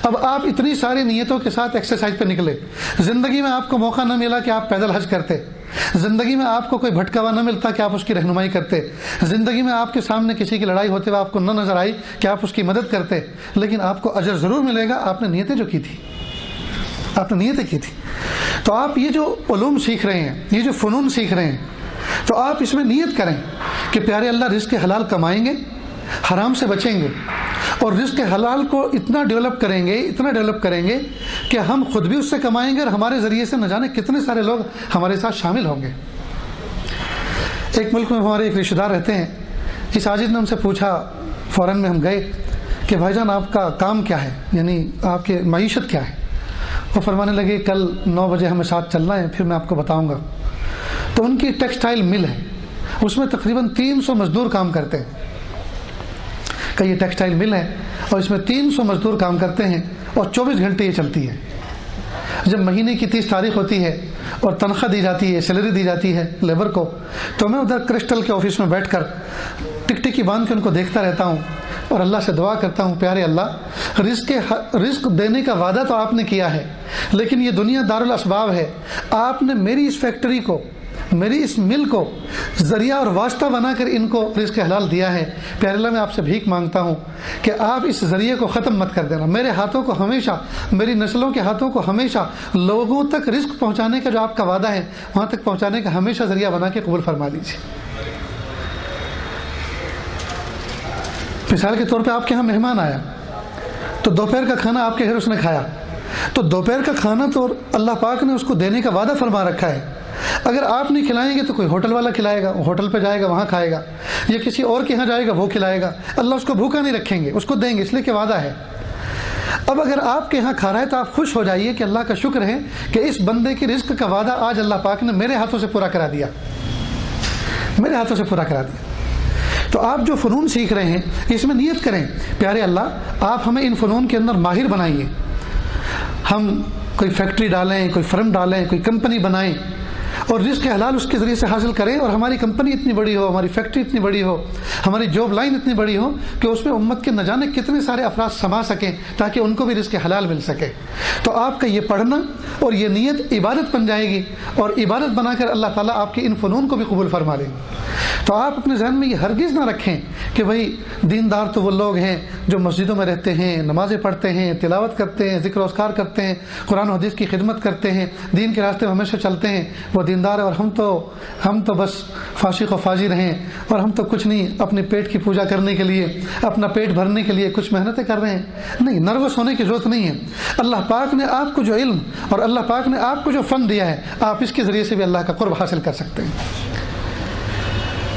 अब आप इतनी सारी नीयतों के साथ एक्सरसाइज पर निकले। ज़िंदगी में आपको मौका न मिला कि आप पैदल हज करते। ज़िंदगी में आपको कोई भटकावा न मिलता कि आप उसकी रहनुमाई करते। ज़िंदगी में आपके सामने किसी की लड़ाई होते हुए आपको न नज़र आई कि आप उसकी मदद करते। लेकिन आपको अजर ज़रूर मिलेगा, आपने नीयतें जो की थी। आपने नीयतें की थी। तो आप ये जो उलूम सीख रहे हैं, ये जो फ़नून सीख रहे हैं तो आप इसमें नीयत करें कि प्यारे अल्लाह रिस्क हलाल कमाएँगे हराम से बचेंगे। और रिस्क हलाल को इतना डेवलप करेंगे, इतना डेवलप करेंगे कि हम खुद भी उससे कमाएँगे और हमारे ज़रिए से न जाने कितने सारे लोग हमारे साथ शामिल होंगे। एक मुल्क में हमारे एक रिश्तेदार रहते हैं। इस आजिद ने उनसे पूछा, फ़ौरन में हम गए कि भाईजान आपका काम क्या है? यानी आपके मीशत क्या है? वो फरमाने लगे, कल नौ बजे हमें साथ चलना है, फिर मैं आपको बताऊँगा। तो उनकी टेक्सटाइल मिल है। उसमें तकरीबन 300 मजदूर काम करते हैं। का ये टेक्सटाइल मिल है और इसमें 300 मजदूर काम करते हैं और 24 घंटे ये चलती है। जब महीने की तीस तारीख होती है और तनख्वाह दी जाती है सैलरी दी जाती है लेबर को तो मैं उधर क्रिस्टल के ऑफ़िस में बैठकर टिक टिकी बाँध के उनको देखता रहता हूँ और अल्लाह से दुआ करता हूँ, प्यारे अल्लाह, रिस्क के रिस्क देने का वादा तो आपने किया है, लेकिन ये दुनिया दारुल असबाब है। आपने मेरी इस फैक्ट्री को मेरी इस मिल को ज़रिया और वास्ता बनाकर इनको रिस्क हलाल दिया है। प्यारे अल्लाह, मैं आपसे भीख माँगता हूँ कि आप इस ज़रिए को ख़त्म मत कर देना। मेरे हाथों को हमेशा, मेरी नस्लों के हाथों को हमेशा लोगों तक रिस्क पहुँचाने का जो आपका वादा है, वहाँ तक पहुँचाने का हमेशा ज़रिया बना के कबूल फरमा लीजिए। मिसाल के तौर पे आपके यहाँ मेहमान आया तो दोपहर का खाना आपके घर उसने खाया। तो दोपहर का खाना तो अल्लाह पाक ने उसको देने का वादा फरमा रखा है। अगर आप नहीं खिलाएँगे तो कोई होटल वाला खिलाएगा, होटल पे जाएगा, वहाँ खाएगा, या किसी और के यहाँ जाएगा, वो खिलाएगा। अल्लाह उसको भूखा नहीं रखेंगे, उसको देंगे, इसलिए कि वादा है। अब अगर आपके यहाँ खा रहा है तो आप खुश हो जाइए कि अल्लाह का शुक्र है कि इस बंदे की रिस्क का वादा आज अल्लाह पाक ने मेरे हाथों से पूरा करा दिया। मेरे हाथों से पूरा करा दिया। तो आप जो फ़नून सीख रहे हैं, इसमें नियत करें, प्यारे अल्लाह, आप हमें इन फ़नून के अंदर माहिर बनाइए। हम कोई फैक्ट्री डालें, कोई फर्म डालें, कोई कंपनी बनाएँ और रिस्क हलाल उसके ज़रिए से हासिल करें और हमारी कंपनी इतनी बड़ी हो, हमारी फैक्ट्री इतनी बड़ी हो, हमारी जॉब लाइन इतनी बड़ी हो कि उसमें उम्मत के न जाने कितने सारे अफराज समा सकें ताकि उनको भी रिस्क हलाल मिल सके। तो आपका ये पढ़ना और ये नीयत इबादत बन जाएगी और इबादत बनाकर अल्लाह ताला आपके इन फ़नून को भी कबूल फरमा लेंगे तो आप अपने जहन में ये हरगिज़ ना रखें कि भाई, दीनदार तो वो लोग हैं जो मस्जिदों में रहते हैं, नमाज़ें पढ़ते हैं, तिलावत करते हैं ज़िक्र उसकार करते हैं, कुरान हदीस की खिदमत करते हैं, दीन के रास्ते में हमेशा चलते हैं, वो दीनदार है और हम तो हम तो बस फाशी व फाजी रहें और हम तो कुछ नहीं अपने पेट की पूजा करने के लिए, अपना पेट भरने के लिए कुछ मेहनतें कर रहे हैं। नहीं, नर्वस होने की ज़रूरत नहीं है। अल्लाह पाक ने आपको जो इल्म और अल्लाह पाक ने आपको जो फ़न दिया है, आप इसके ज़रिए से भी अल्लाह का कुर्ब हासिल कर सकते हैं।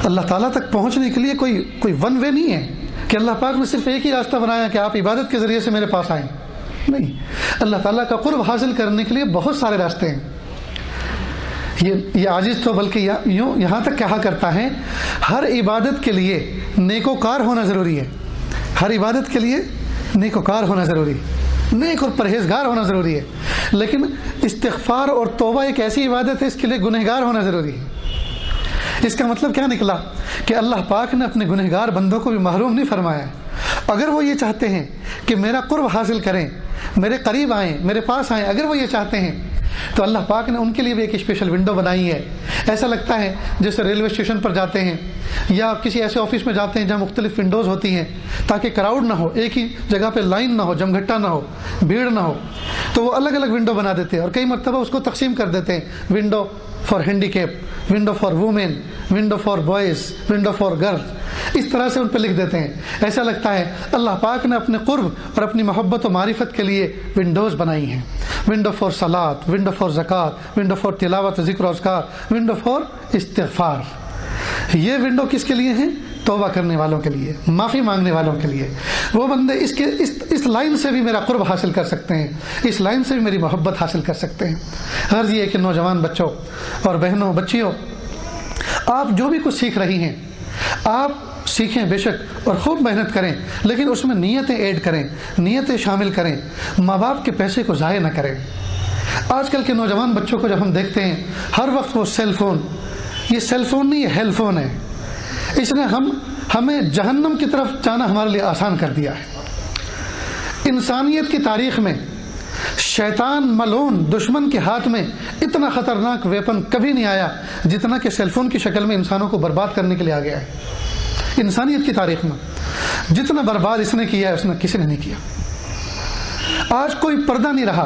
अल्लाह ताला तक पहुँचने के लिए कोई कोई वन वे नहीं है कि अल्लाह पाक ने सिर्फ़ एक ही रास्ता बनाया कि आप इबादत के ज़रिए से मेरे पास आए। नहीं, अल्लाह ताला का कुर्ब हासिल करने के लिए बहुत सारे रास्ते हैं। ये ये आजिज तो बल्कि यूँ यहाँ तक कहा करता है, हर इबादत के लिए नेकोकार होना ज़रूरी है। हर इबादत के लिए नेकोकार होना ज़रूरी नेक और परहेजगार होना ज़रूरी है। लेकिन इस्तफार और तोबा एक ऐसी इबादत है, इसके लिए गुनहगार होना ज़रूरी है। इसका मतलब क्या निकला? कि अल्लाह पाक ने अपने गुनहगार बंदों को भी महरूम नहीं फरमाया अगर वो ये चाहते हैं कि मेरा कुर्ब हासिल करें, मेरे करीब आएँ, मेरे पास आएँ, अगर वो ये चाहते हैं तो अल्लाह पाक ने उनके लिए भी एक स्पेशल विंडो बनाई है। ऐसा लगता है जैसे रेलवे स्टेशन पर जाते हैं, या किसी ऐसे ऑफ़िस में जाते हैं जहाँ मुख्तलिफ़ विंडोज़ होती हैं, ताकि क्राउड ना हो, एक ही जगह पे लाइन ना हो, जमघट्टा ना हो, भीड़ ना हो। तो वो अलग अलग विंडो बना देते हैं और कई मरतबा उसको तकसीम कर देते हैं। Window for handicap window for women window for boys window for girl इस तरह से उन पर लिख देते हैं। ऐसा लगता है, अल्लाह पाक ने अपने कुर्ब और अपनी मोहब्बत और मारिफत के लिए विंडोज़ बनाई हैं। विंडो फॉर सलात, विंडो फॉर ज़क़़त, विंडो फॉर तिलावत, ज़िक्र विंडो फॉर इस्तफ़ार ये विंडो किसके लिए हैं? तोबा करने वालों के लिए, माफ़ी मांगने वालों के लिए। वो बंदे इसके, इस इस लाइन से भी मेरा कुर्ब हासिल कर सकते हैं, इस लाइन से भी मेरी मोहब्बत हासिल कर सकते हैं। हर ये कि नौजवान बच्चों और बहनों, बच्चियों, आप जो भी कुछ सीख रही हैं, आप सीखें बेशक और खूब मेहनत करें, लेकिन उसमें नीयतें ऐड करें, नीयतें शामिल करें माँ बाप के पैसे को ज़ाय ना करें। आजकल के नौजवान बच्चों को जब हम देखते हैं, हर वक्त वो सेल फ़ोन ये सेल फ़ोन नहीं, ये हेल फ़ोन है। इसने हम, हमें जहन्नम की तरफ़ जाना हमारे लिए आसान कर दिया है। इंसानियत की तारीख में, शैतान मलून दुश्मन के हाथ में इतना खतरनाक वेपन कभी नहीं आया, जितना कि सेलफोन की शक्ल में इंसानों को बर्बाद करने के लिए आ गया है। इंसानियत की तारीख में। जितना बर्बाद इसने किया है, उसने किसी ने नहीं किया। आज कोई पर्दा नहीं रहा,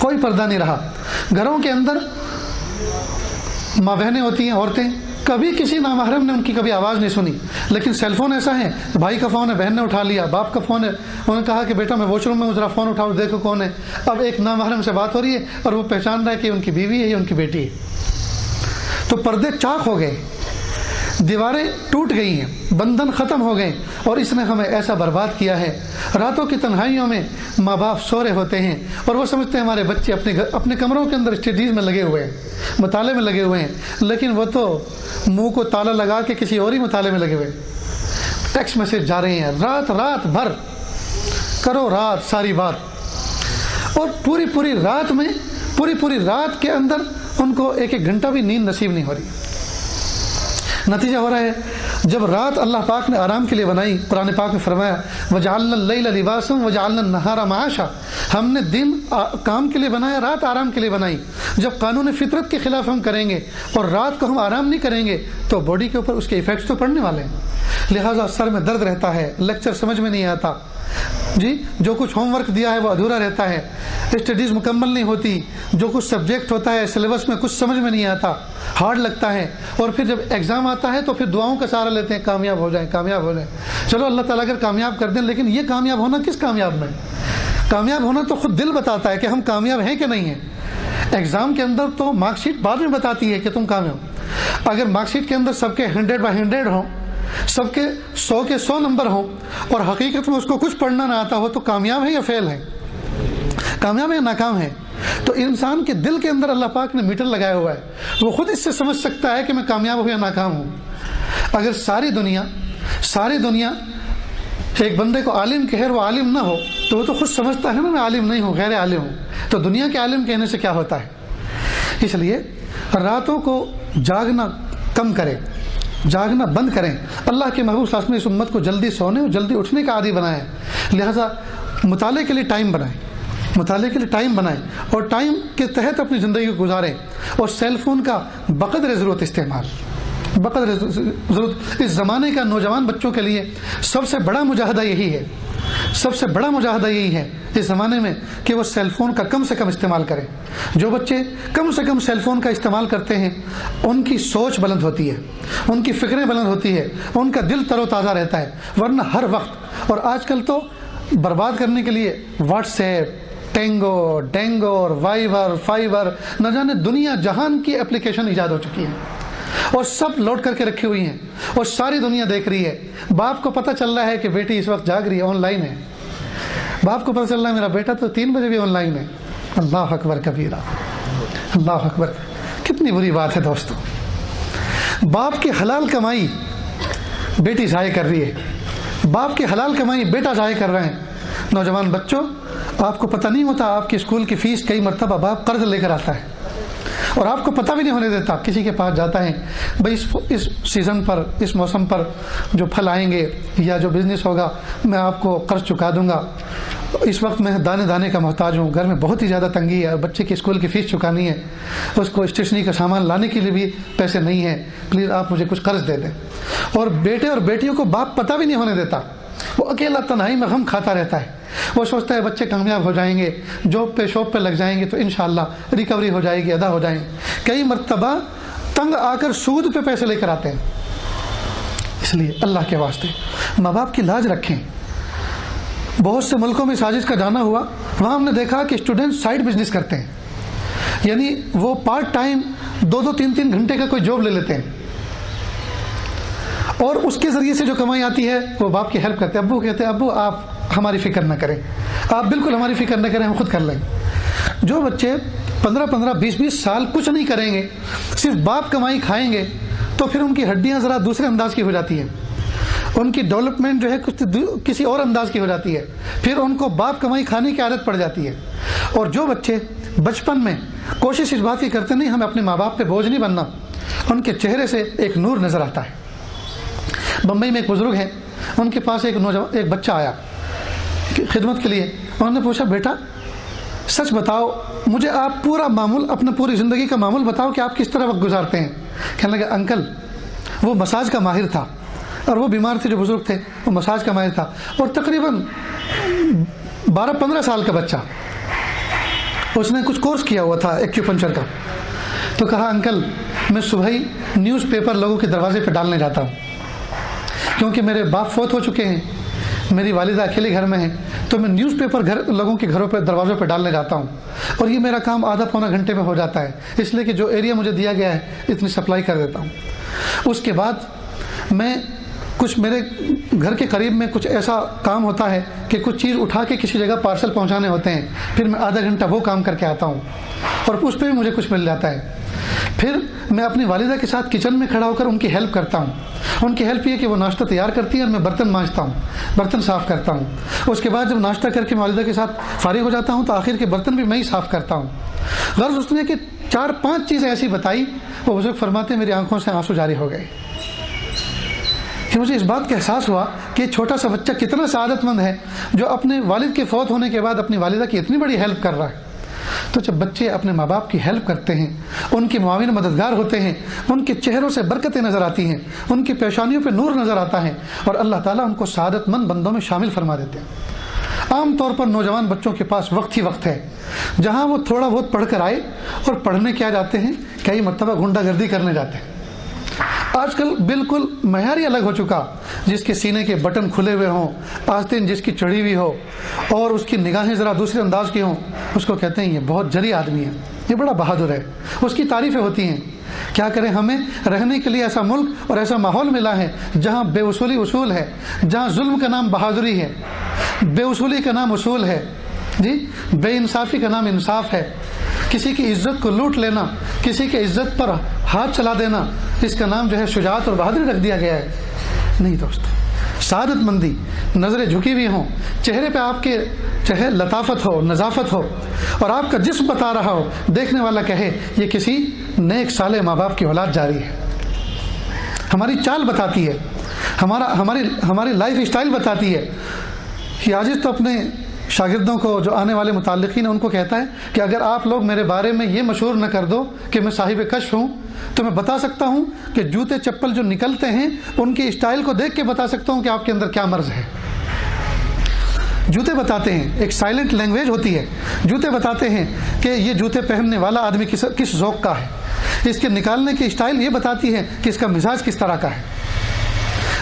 कोई पर्दा नहीं रहा। घरों के अंदर माँ बहनें होती हैं, औरतें। कभी किसी नामहरम ने उनकी कभी आवाज़ नहीं सुनी। लेकिन सेलफोन ऐसा है भाई का फ़ोन है, बहन ने उठा लिया, बाप का फ़ोन है। उन्होंने कहा कि बेटा मैं वॉशरूम में जरा फ़ोन उठाओ, देखो कौन है। अब एक नामहरम से बात हो रही है और वो पहचान रहा है कि उनकी बीवी है या उनकी बेटी है। तो पर्दे चाक हो गए। दीवारें टूट गई हैं, बंधन ख़त्म हो गए, और इसने हमें ऐसा बर्बाद किया है। रातों की तन्हाइयों में माँ बाप सो रहे होते हैं, और वो समझते हैं हमारे बच्चे अपने घर अपने कमरों के अंदर स्टडीज़ में लगे हुए हैं, मताले में लगे हुए हैं। लेकिन वो तो मुँह को ताला लगा के किसी और ही मताले में लगे हुए टेक्स्ट मैसेज जा रहे हैं, रात रात भर, करो रात सारी बात। और पूरी पूरी रात में पूरी पूरी रात के अंदर उनको एक एक घंटा भी नींद नसीब नहीं हो रही। नतीजा हो रहा है। जब रात अल्लाह पाक ने आराम के लिए बनाई, कुरान पाक ने फरमाया वजाल लिबासम वजाल नहारा महाशा हमने दिन काम के लिए बनाया, रात आराम के लिए बनाई। जब कानून फितरत के खिलाफ हम करेंगे और रात को हम आराम नहीं करेंगे तो बॉडी के ऊपर उसके इफेक्ट्स तो पड़ने वाले हैं। लिहाजा सर में दर्द रहता है लेक्चर समझ में नहीं आता। जी, जो कुछ होमवर्क दिया है वो अधूरा रहता है। स्टडीज़ मुकम्मल नहीं होती। जो कुछ सब्जेक्ट होता है सिलेबस में कुछ समझ में नहीं आता। हार्ड लगता है। और फिर जब एग्ज़ाम आता है तो फिर दुआओं का सहारा लेते हैं, कामयाब हो जाए, कामयाब हो जाए। चलो, अल्लाह ताला अगर कामयाब कर दें, लेकिन ये कामयाब होना किस कामयाब में? कामयाब होना तो खुद दिल बताता है कि हम कामयाब हैं कि नहीं हैं। एग्ज़ाम के अंदर तो मार्कशीट बाद में बताती है कि तुम कामयाब अगर मार्कशीट के अंदर सबके हंड्रेड बाई हंड्रेड हों सबके सौ के सौ नंबर हों और हकीकत में उसको कुछ पढ़ना ना आता हो तो कामयाब है या फेल है? कामयाब है या नाकाम है? तो इंसान के दिल के अंदर अल्लाह पाक ने मीटर लगाया हुआ है। वो खुद इससे समझ सकता है कि मैं कामयाब हूँ या नाकाम हूँ। अगर सारी दुनिया सारी दुनिया एक बंदे को आलिम कहे वो आलिम ना हो तो वो तो खुद समझता है ना, मैं आलिम नहीं हूँ, गैर आलिम हूँ। तो दुनिया के आलिम कहने से क्या होता है? इसलिए रातों को जागना कम करें। जागना बंद करें। अल्लाह के महबूब ने इस उम्मत को जल्दी सोने और जल्दी उठने का आदि बनाएँ लिहाजा मुताले के लिए टाइम बनाएँ। मुताले के लिए टाइम बनाएँ और टाइम के तहत अपनी ज़िंदगी को गुजारें और सेल फ़ोन का बकदर ज़रूरत इस्तेमाल। बकदर ज़रूरत इस ज़माने का नौजवान बच्चों के लिए सबसे बड़ा मुजाहदा यही है। सबसे बड़ा मुजाहदा यही है इस ज़माने में कि वो सेलफोन का कम से कम इस्तेमाल करें। जो बच्चे कम से कम सेलफोन का इस्तेमाल करते हैं, उनकी सोच बुलंद होती है, उनकी फ़िक्रें बुलंद होती है, उनका दिल तरोताज़ा रहता है, वरना हर वक्त। और आजकल तो बर्बाद करने के लिए व्हाट्सएप टेंगो डेंगो और वाइबर फाइबर न जाने दुनिया जहान की एप्लीकेशन ईजाद हो चुकी है। और सब लौट करके रखी हुई हैं और सारी दुनिया देख रही है। बाप को पता चल रहा है कि बेटी इस वक्त जाग रही है ऑनलाइन है। बाप को पता चल रहा है, मेरा बेटा तो तीन बजे भी ऑनलाइन है। अल्लाह अकबर कबीरा, अल्लाह अकबर। कितनी बुरी बात है दोस्तों। बाप की हलाल कमाई बेटी ज़ाय कर रही है। बाप की हलाल कमाई बेटा ज़ाय कर रहे हैं। नौजवान बच्चों, आपको पता नहीं होता, आपकी स्कूल की फ़ीस कई मरतबा बाप कर्ज लेकर आता है। और आपको पता भी नहीं होने देता, किसी के पास जाता है। भाई इस इस सीज़न पर, इस मौसम पर जो फल आएँगे या जो बिज़नेस होगा, मैं आपको कर्ज चुका दूँगा। इस वक्त मैं दाने दाने का मोहताज हूँ। घर में बहुत ही ज़्यादा तंगी है। बच्चे की स्कूल की फ़ीस चुकानी है। उसको स्टेशनरी का सामान लाने के लिए भी पैसे नहीं हैं। प्लीज़ आप मुझे कुछ कर्ज दे दें। और बेटे और बेटियों को बाप पता भी नहीं होने देता। वो अकेला तनाई में हम खाता रहता है। वो सोचता है बच्चे कामयाब हो जाएँगे जॉब पे शॉप पे लग जाएँगे तो इन रिकवरी हो जाएगी, अदा हो जाएँगे। कई मरतबा तंग आकर सूद पे पैसे लेकर आते हैं। इसलिए अल्लाह के वास्ते माँ बाप की लाज रखें। बहुत से मुल्कों में साजिश का जाना हुआ, वहाँ हमने देखा कि स्टूडेंट साइड बिज़नेस करते हैं। यानी वो पार्ट टाइम दो दो तीन तीन घंटे का कोई जॉब ले लेते हैं। और उसके ज़रिए से जो कमाई आती है, वो बाप की हेल्प करते हैं। अबू कहते हैं अबू आप हमारी फ़िक्र न करें। आप बिल्कुल हमारी फ़िक्र न करें, हम खुद कर लेंगे जो बच्चे पंद्रह पंद्रह, बीस बीस साल कुछ नहीं करेंगे, सिर्फ़ बाप कमाई खाएँगे तो फिर उनकी हड्डियाँ ज़रा दूसरे अंदाज की हो जाती हैं। उनकी डेवलपमेंट जो है कुछ किसी और अंदाज की हो जाती है। फिर उनको बाप कमाई खाने की आदत पड़ जाती है। और जो बच्चे बचपन में कोशिश इस बात की करते नहीं, हमें अपने माँ बाप पे बोझ नहीं बनना। उनके चेहरे से एक नूर नज़र आता है। बम्बई में एक बुज़ुर्ग हैं, उनके पास एक नौजवान, एक बच्चा आया खिदमत के लिए। उन्होंने पूछा, बेटा, सच बताओ, मुझे आप पूरा मामूल, अपने पूरी ज़िंदगी का मामूल बताओ कि आप किस तरह वक्त गुजारते हैं? कहने लगे, अंकल, वो मसाज का माहिर था और वो बीमार थे जो बुज़ुर्ग थे, वो मसाज का माहिर था और तकरीबन बारह पंद्रह साल का बच्चा। उसने कुछ कोर्स किया हुआ था एक्यूपंचर का। तो कहा, अंकल, मैं सुबह ही न्यूज़पेपर लोगों के दरवाजे पर डालने जाता हूँ। क्योंकि मेरे बाप फोत हो चुके हैं, मेरी वालिदा अकेले घर में है तो मैं न्यूज़पेपर घर, लोगों के घरों पर दरवाज़ों पर डालने जाता हूँ। और ये मेरा काम आधा पौना घंटे में हो जाता है, इसलिए कि जो एरिया मुझे दिया गया है इतनी सप्लाई कर देता हूँ। उसके बाद मैं कुछ मेरे घर के करीब में कुछ ऐसा काम होता है कि कुछ चीज़ उठा के किसी जगह पार्सल पहुँचाने होते हैं। फिर मैं आधा घंटा वो काम करके आता हूँ और उस पर भी मुझे कुछ मिल जाता है। फिर मैं अपनी वालिदा के साथ किचन में खड़ा होकर उनकी हेल्प करता हूँ। उनकी हेल्प ये कि वो नाश्ता तैयार करती है और मैं बर्तन मांजता हूँ, बर्तन साफ़ करता हूँ। उसके बाद जब नाश्ता करके वालिदा के साथ फारिग हो जाता हूँ तो आखिर के बर्तन भी मैं ही साफ़ करता हूँ। गर्ज उसने कि चार पाँच चीज़ें ऐसी बताई, वो बुज़ुर्ग फरमाते मेरी आँखों से आँसू जारी हो गए। कि मुझे इस बात का एहसास हुआ कि छोटा सा बच्चा कितना सादतमंद है, जो अपने वालिद के फौत होने के बाद अपनी वालिदा की इतनी बड़ी हेल्प कर रहा है। तो जब बच्चे अपने माँ बाप की हेल्प करते हैं, उनके मुआविन मददगार होते हैं, उनके चेहरों से बरकतें नज़र आती हैं, उनकी पेशानियों पर नूर नज़र आता है और अल्लाह ताला उनको सादतमंद बंदों में शामिल फरमा देते हैं। आम तौर पर नौजवान बच्चों के पास वक्त ही वक्त है, जहाँ वो थोड़ा बहुत पढ़ कर आए और पढ़ने क्या जाते हैं, कई मरतबा गुंडागर्दी करने जाते हैं। आजकल बिल्कुल मैार ही अलग हो चुका, जिसके सीने के बटन खुले हुए हों आस्तीन जिसकी चढ़ी हुई हो, और उसकी निगाहें ज़रा दूसरे अंदाज की हों, उसको कहते हैं, ये बहुत जरी आदमी है, ये बड़ा बहादुर है, उसकी तारीफ़ें होती हैं। क्या करें हमें? रहने के लिए ऐसा मुल्क और ऐसा माहौल मिला है, जहाँ बेवसूली उसूल है, जहाँ जुल्म का नाम बहादुरी है। बेवसूली का नाम उसूल है, जी, बेइंसाफ़ी का नाम इंसाफ है किसी की इज़्ज़त को लूट लेना, किसी के इज़्ज़त पर हाथ चला देना, इसका नाम जो है शुजात और बहादुरी रख दिया गया है। नहीं दोस्त, सादत मंदी, नज़रें झुकी हुई हों, चेहरे पे आपके चाहे लताफत हो, नज़ाफत हो, और आपका जिस्म बता रहा हो, देखने वाला कहे, ये किसी नेक साले माँ बाप की औलाद जारी है। हमारी चाल बताती है, हमारा, हमारी हमारी लाइफ स्टाइल बताती है कि आजिज तो अपने शागिर्दों को, जो आने वाले मुतल उनको कहता है कि अगर आप लोग मेरे बारे में ये मशहूर न कर दो कि मैं साहिब कश हूँ तो मैं बता सकता हूँ कि जूते चप्पल जो निकलते हैं, उनकी स्टाइल को देख के बता सकता हूँ कि आपके अंदर क्या मर्ज है। जूते बताते हैं, एक साइलेंट लैंग्वेज होती है। जूते बताते हैं कि ये जूते पहनने वाला आदमी किस किस जौक का है। इसके निकालने की स्टाइल ये बताती है कि इसका मिजाज किस तरह का है।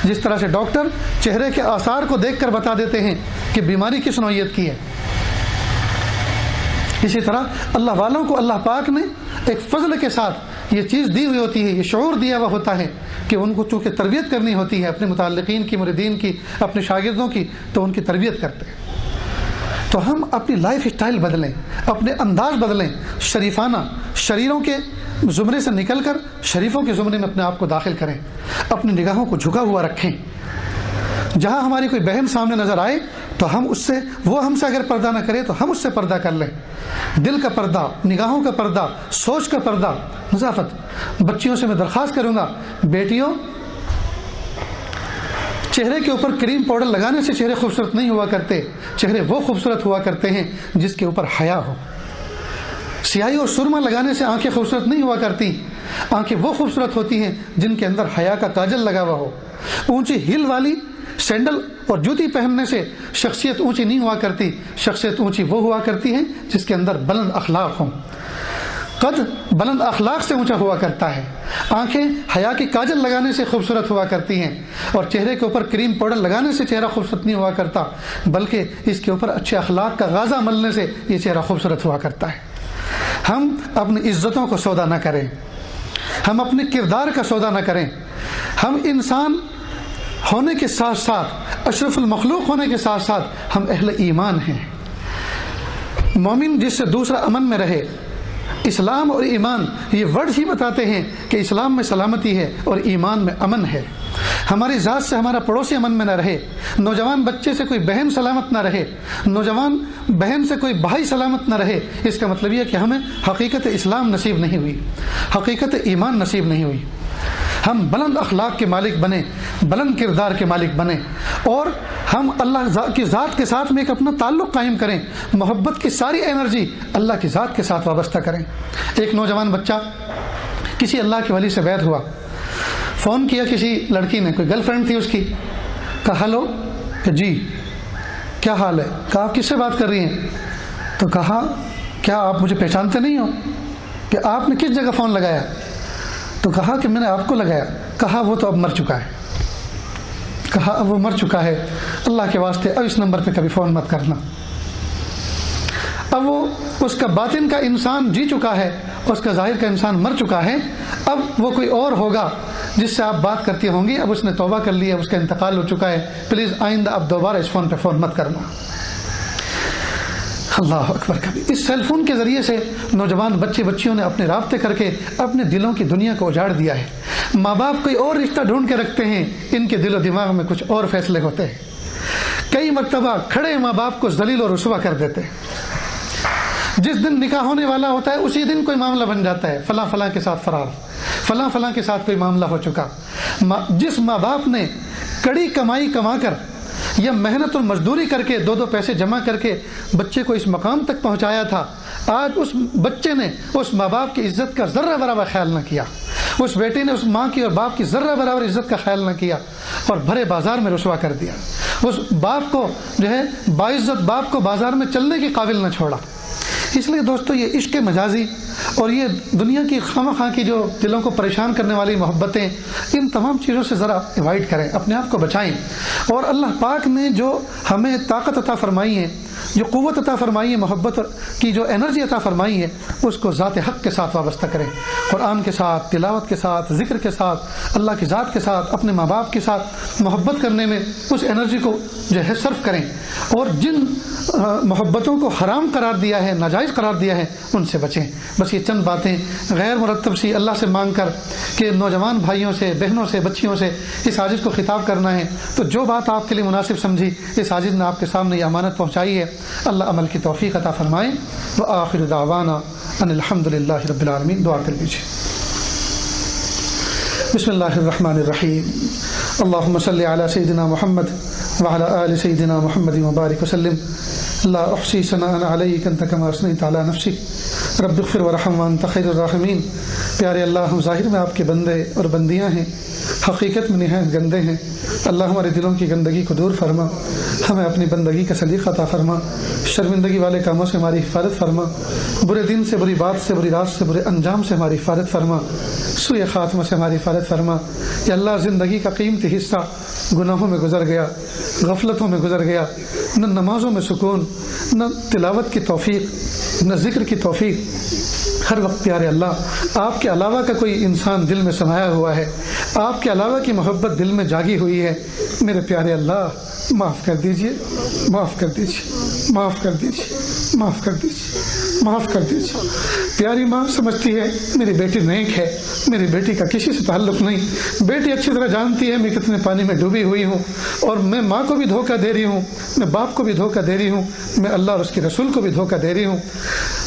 जिस तरह से डॉक्टर चेहरे के आसार को देखकर बता देते हैं कि बीमारी किस नौीयत की है? इसी तरह अल्लाह वालों को अल्लाह पाक ने एक फजल के साथ ये चीज़ दी हुई होती है, ये शोर दिया हुआ होता है कि उनको चूँकि तरबियत करनी होती है, अपने मुतलकिन की, मुरीदीन की, अपने शागिर्दों की तो उनकी तरबियत करते हैं। तो हम अपनी लाइफ स्टाइल बदलें, अपने अंदाज बदलें, शरीफाना शरीरों के ज़ुमरे से निकल कर शरीफों के ज़ुमरे में अपने आप को दाखिल करें, अपनी निगाहों को झुका हुआ रखें। जहाँ हमारी कोई बहन सामने नज़र आए तो हम उससे, वो हमसे अगर पर्दा ना करे तो हम उससे पर्दा कर लें। दिल का पर्दा, निगाहों का पर्दा, सोच का पर्दा, मुजाफत। बच्चियों से मैं दरख्वास्त करूँगा, बेटियों, चेहरे के ऊपर क्रीम पाउडर लगाने से चेहरे खूबसूरत नहीं हुआ करते, चेहरे वो खूबसूरत हुआ करते हैं जिसके ऊपर हया हो। सियाही और सुरमा लगाने से आँखें खूबसूरत नहीं हुआ करती, आँखें वो खूबसूरत होती हैं जिनके अंदर हया का काजल लगा हुआ हो। ऊँची हिल वाली सैंडल और जूती पहनने से शख्सियत ऊँची नहीं हुआ करती, शख्सियत ऊँची वो हुआ करती है जिसके अंदर बुलंद अखलाक हों। कद बुलंद अखलाक से ऊँचा हुआ करता है। आँखें हया की काजल लगाने से खूबसूरत हुआ करती हैं और चेहरे के ऊपर क्रीम पाउडर लगाने से चेहरा खूबसूरत नहीं हुआ करता, बल्कि इसके ऊपर अच्छे अखलाक का गाजा मलने से ये चेहरा खूबसूरत हुआ करता है। हम अपनी इज्जतों को सौदा ना करें। हम अपने किरदार का सौदा ना करें। हम इंसान होने के साथ साथ, अशरफुल मखलूक होने के साथ साथ हम अहल ईमान हैं। मोमिन जिससे दूसरा अमन में रहे, इस्लाम और ईमान, ये वर्ड ही बताते हैं कि इस्लाम में सलामती है और ईमान में अमन है। हमारी ज़ात से हमारा पड़ोसी अमन में ना रहे, नौजवान बच्चे से कोई बहन सलामत ना रहे, नौजवान बहन से कोई भाई सलामत ना रहे, इसका मतलब यह कि हमें हकीकत इस्लाम नसीब नहीं हुई, हकीकत ईमान नसीब नहीं हुई। हम बुलंद अखलाक के मालिक बने, बुलंद किरदार के मालिक बने और हम अल्लाह की ज़ात के साथ में एक अपना ताल्लुक़ कायम करें, मोहब्बत की सारी एनर्जी अल्लाह की ज़ात के साथ वाबस्ता करें। एक नौजवान बच्चा किसी अल्लाह के वली से वैद हुआ। फ़ोन किया किसी लड़की ने, कोई गर्लफ्रेंड थी उसकी। कहा, हेलो? जी, क्या हाल है? कहा, आप किससे बात कर रही हैं? तो कहा, क्या आप मुझे पहचानते नहीं हो? कि आपने किस जगह फ़ोन लगाया? तो कहा कि मैंने आपको लगाया। कहा, वो तो अब मर चुका है। कहा, अब वो मर चुका है। अल्लाह के वास्ते अब इस नंबर पे कभी फ़ोन मत करना। अब वो उसका बातिन का इंसान जी चुका है, उसका ज़ाहिर का इंसान मर चुका है। अब वो कोई और होगा जिससे आप बात करती होंगी। अब उसने तोबा कर लिया उसका इंतकाल हो चुका है। प्लीज़ आइंदा, अब दोबारा इस फ़ोन पे फ़ोन मत करना। अल्लाह अकबर कभी इस सेलफोन के ज़रिए से नौजवान बच्चे बच्चियों ने अपने रबते करके अपने दिलों की दुनिया को उजाड़ दिया है। माँ बाप कोई और रिश्ता ढूंढ के रखते हैं, इनके दिलो दिमाग में कुछ और फैसले होते हैं। कई मरतबा खड़े माँ बाप को जलील और रसुआ कर देते हैं। जिस दिन निकाह होने वाला होता है, उसी दिन कोई मामला बन जाता है। फला फला के साथ फरार फला फला के साथ कोई मामला हो चुका। जिस माँ बाप ने कड़ी कमाई कमाकर या मेहनत और मजदूरी करके दो दो पैसे जमा करके बच्चे को इस मकाम तक पहुँचाया था। आज उस बच्चे ने उस माँ बाप की इज़्ज़त का ज़र्रा बराबर ख्याल न किया। उस बेटे ने उस माँ की और बाप की ज़र्रा बराबर इज़्ज़त का ख्याल न किया और भरे बाज़ार में रसवा कर दिया। उस बाप को जो है, बाइज्जत बाप को बाज़ार में चलने के काबिल न छोड़ा। इसलिए दोस्तों, ये इश्क मजाजी और ये दुनिया की खाम खां की जो दिलों को परेशान करने वाली मोहब्बतें, इन तमाम चीज़ों से ज़रा अवॉइड करें, अपने आप को बचाएँ। और अल्लाह पाक ने जो हमें ताकत अता फरमाई है जो क़वत अता फरमाई है, मोहब्बत की जो एनर्जी अता फरमाई है, उसको ज़ात हक़ के साथ वाबस्ता करें। कुरान के साथ, तिलावत के साथ, ज़िक्र के साथ, अल्लाह की ज़ात के साथ, अपने माँ बाप के साथ मोहब्बत करने में उस एनर्जी को जो है सर्फ करें। और जिन मोहब्बतों को हराम करार दिया है, नाजायज़ करार दिया है, उनसे बचें। बस ये चंद बातें गैर मुरतब सी अल्लाह से मांग कर के नौजवान भाइयों से, बहनों से, बच्चियों से इस आजिज़ को ख़िताब करना है। तो जो बात आपके लिए मुनासिब समझी, इस आजिज़ ने आपके सामने ये अमानत पहुँचाई है। अल्लाह अमल की तोफ़ी अता फ़रमाएँ। व आखिर दावाना अनिलहमदिल्ला रबालमीन दुआ कर लीजिए बसमीम अल्लाम सैदना महमद वाला सैदना महमद मुबारक वसलम अल्लासी सना अलैकन कमा असनैत अला नफसी रब वरहमान तखैरमीन प्यारे अल्लाह, हम ज़ाहिर में आपके बंदे और बंदियाँ हैं। हकीकत में नहायत गंदे हैं। अल्लाह हमारे दिलों की गंदगी को दूर फरमा। हमें अपनी बंदगी का सलीक़ा अता फरमा। शर्मिंदगी वाले कामों से हमारी हिफाजत फरमा। बुरे दिन से बुरी बात से बुरी रात से बुरे अंजाम से हमारी हिफाजत फरमा। सुय ख़ात्मा से हमारी हिफाजत फरमा। या अल्लाह ज़िंदगी का कीमती हिस्सा गुनाहों में गुजर गया, गफलतों में गुजर गया, न नमाज़ों में सुकून, न तिलावत की तोफ़ी न ज़िक्र की तोफ़ी हर वक्त प्यारे अल्लाह, आपके अलावा का कोई इंसान दिल में समाया हुआ है, आपके अलावा की मोहब्बत दिल में जागी हुई है, मेरे प्यारे अल्लाह, माफ़ कर दीजिए, माफ़ कर दीजिए, माफ़ कर दीजिए, माफ़ कर दीजिए, माफ़ कर दीजिए। प्यारी माँ समझती है, मेरी बेटी नेक है, मेरी बेटी का किसी से ताल्लुक नहीं। बेटी अच्छी तरह जानती है, मैं कितने पानी में डूबी हुई हूँ, और मैं माँ को भी धोखा दे रही हूँ, मैं बाप को भी धोखा दे रही हूँ, मैं अल्लाह और उसके रसूल को भी धोखा दे रही हूँ।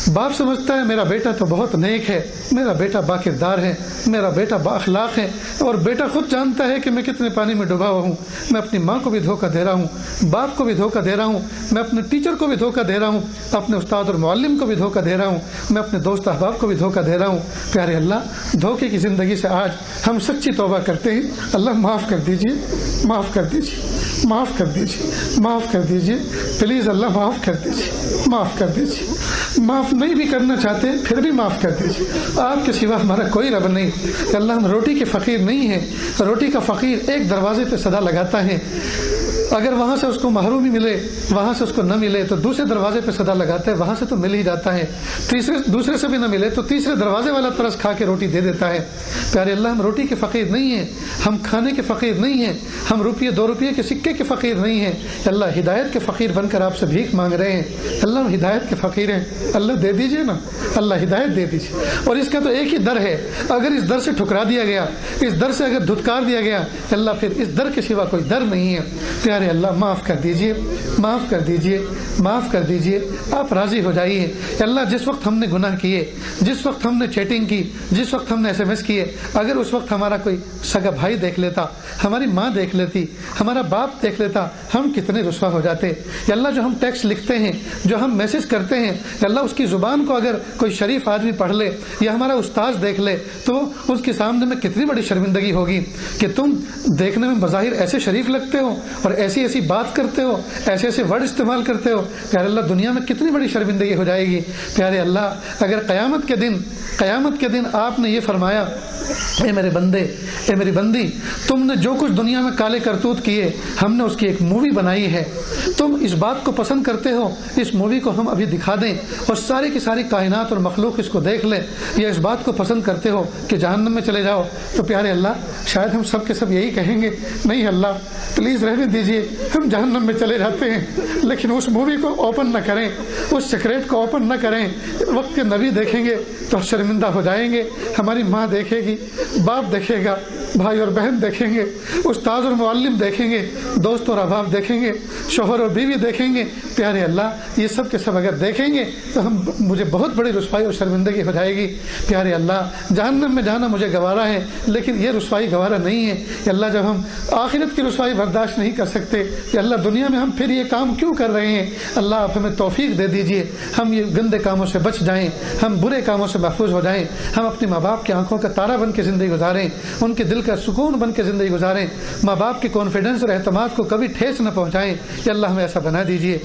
बाप समझता है, मेरा बेटा तो बहुत नेक है, मेरा बेटा बाकिरदार है, मेरा बेटा बाखलाक है, और बेटा खुद जानता है कि मैं कितने पानी में डूबा हुआ हूँ। मैं अपनी माँ को भी धोखा दे रहा हूँ, बाप को भी धोखा दे रहा हूँ, मैं अपने टीचर को भी धोखा दे रहा हूँ, अपने उस्ताद और मालम को भी धोखा दे रहा हूँ, मैं अपने दोस्त अहबाब को भी धोखा दे रहा हूँ। प्यारे अल्लाह, धोखे की ज़िंदगी से आज हम सच्ची तोबा करते हैं। अल्लाह माफ़ कर दीजिए, माफ़ कर दीजिए, माफ़ कर दीजिए, माफ़ कर दीजिए। प्लीज़ अल्लाह माफ़ कर दीजिए, माफ़ कर दीजिए। माफ़ नहीं भी करना चाहते, फिर भी माफ़ कर दीजिए। आपके सिवा हमारा कोई रब नहीं। अल्लाह हम रोटी के फ़कीर नहीं है। रोटी का फ़कीर एक दरवाजे पे सदा लगाता है। अगर वहाँ से उसको महरूमी मिले, वहाँ से उसको न मिले तो दूसरे दरवाजे पे सदा लगाता है, वहाँ से तो मिल ही जाता है। तीसरे, दूसरे से भी न मिले तो तीसरे दरवाजे वाला तरस खा के रोटी दे देता है। प्यारे अल्लाह, हम रोटी के फ़कीर नहीं है, हम खाने के फ़कीर नहीं हैं, हम रुपये, दो रुपये के सिक्के के फ़कीर नहीं हैं। अल्लाह हिदायत के फ़कीर बनकर आपसे भीख मांग रहे हैं। अल्लाह हम हिदायत के फ़कीर हैं। अल्लाह दे दीजिए ना, अल्लाह हिदायत दे दीजिए। और इसका तो एक ही दर है, अगर इस दर से ठुकरा दिया गया, इस दर से अगर धुतकार दिया गया, अल्लाह फिर इस दर के सिवा कोई दर नहीं है। प्यारे अल्लाह, माफ़ कर दीजिए, माफ़ कर दीजिए, माफ़ कर दीजिए। आप राज़ी हो जाइए। अल्लाह जिस वक्त हमने गुनाह किए, जिस वक्त हमने चैटिंग की, जिस वक्त हमने एसएमएस किए, अगर उस वक्त हमारा कोई सगा भाई देख लेता, हमारी माँ देख लेती, हमारा बाप देख लेता, हम कितने रुस्वा हो जाते। अल्लाह जो हम टेक्स्ट लिखते हैं, जो हम मैसेज करते हैं अल्लाह उसकी ज़ुबान को अगर कोई शरीफ आदमी पढ़ ले, या हमारा उस्ताद देख ले तो उसके सामने में कितनी बड़ी शर्मिंदगी होगी कि तुम देखने में बज़ाहिर ऐसे शरीफ लगते हो और ऐसी ऐसी बात करते हो, ऐसे ऐसे वर्ड इस्तेमाल करते हो, प्यारे अल्लाह, दुनिया में कितनी बड़ी शर्मिंदगी हो जाएगी। प्यारे अल्लाह, अगर क़यामत के दिन, क़यामत के दिन आपने ये फरमाया ए मेरे बंदे ए मेरी बंदी, तुमने जो कुछ दुनिया में काले करतूत किए, हमने उसकी एक मूवी बनाई है। तुम इस बात को पसंद करते हो, इस मूवी को हम अभी दिखा दें और सारी की सारी कायनात और मखलूक इसको देख ले, या इस बात को पसंद करते हो कि जहन्नम में चले जाओ। तो प्यारे अल्लाह, शायद हम सब के सब यही कहेंगे, नहीं अल्लाह, प्लीज़ रहने दीजिए हम जहन्नम में चले जाते हैं, लेकिन उस मूवी को ओपन न करें, उस सिक्रेट को ओपन न करें। वक्त के नबी देखेंगे तो शर्मिंदा हो जाएँगे। हमारी माँ देखेगी, बाप देखेगा, भाई और बहन देखेंगे, उस्ताद और मुअल्लिम देखेंगे, दोस्त और अहबाब देखेंगे, शोहर और बीवी देखेंगे। प्यारे अल्लाह, ये सब के सब अगर देखेंगे तो हम मुझे बहुत बड़ी रसवाई और शर्मिंदगी हो जाएगी। प्यारे अल्लाह, जहन्नम में जाना मुझे गवारा है, लेकिन ये रसवाई गवारा नहीं है अल्लाह जब हम आखिरत की रसवाई बर्दाश्त नहीं कर सकते कि अल्लाह दुनिया में हम फिर ये काम क्यों कर रहे हैं? अल्लाह आप हमें तोफीक दे दीजिए। हम ये गंदे कामों से बच जाएँ। हम बुरे कामों से महफूज हो जाएँ। हम अपने माँ बाप की आँखों का तारा बन के ज़िंदगी गुजारें। उनके दिल का सुकून बन के ज़िंदगी गुजारें। माँ बाप के कॉन्फिडेंस और अहतमाद को कभी ठेस न पहुंचाएँ। कि अल्लाह हमें ऐसा बना दीजिए।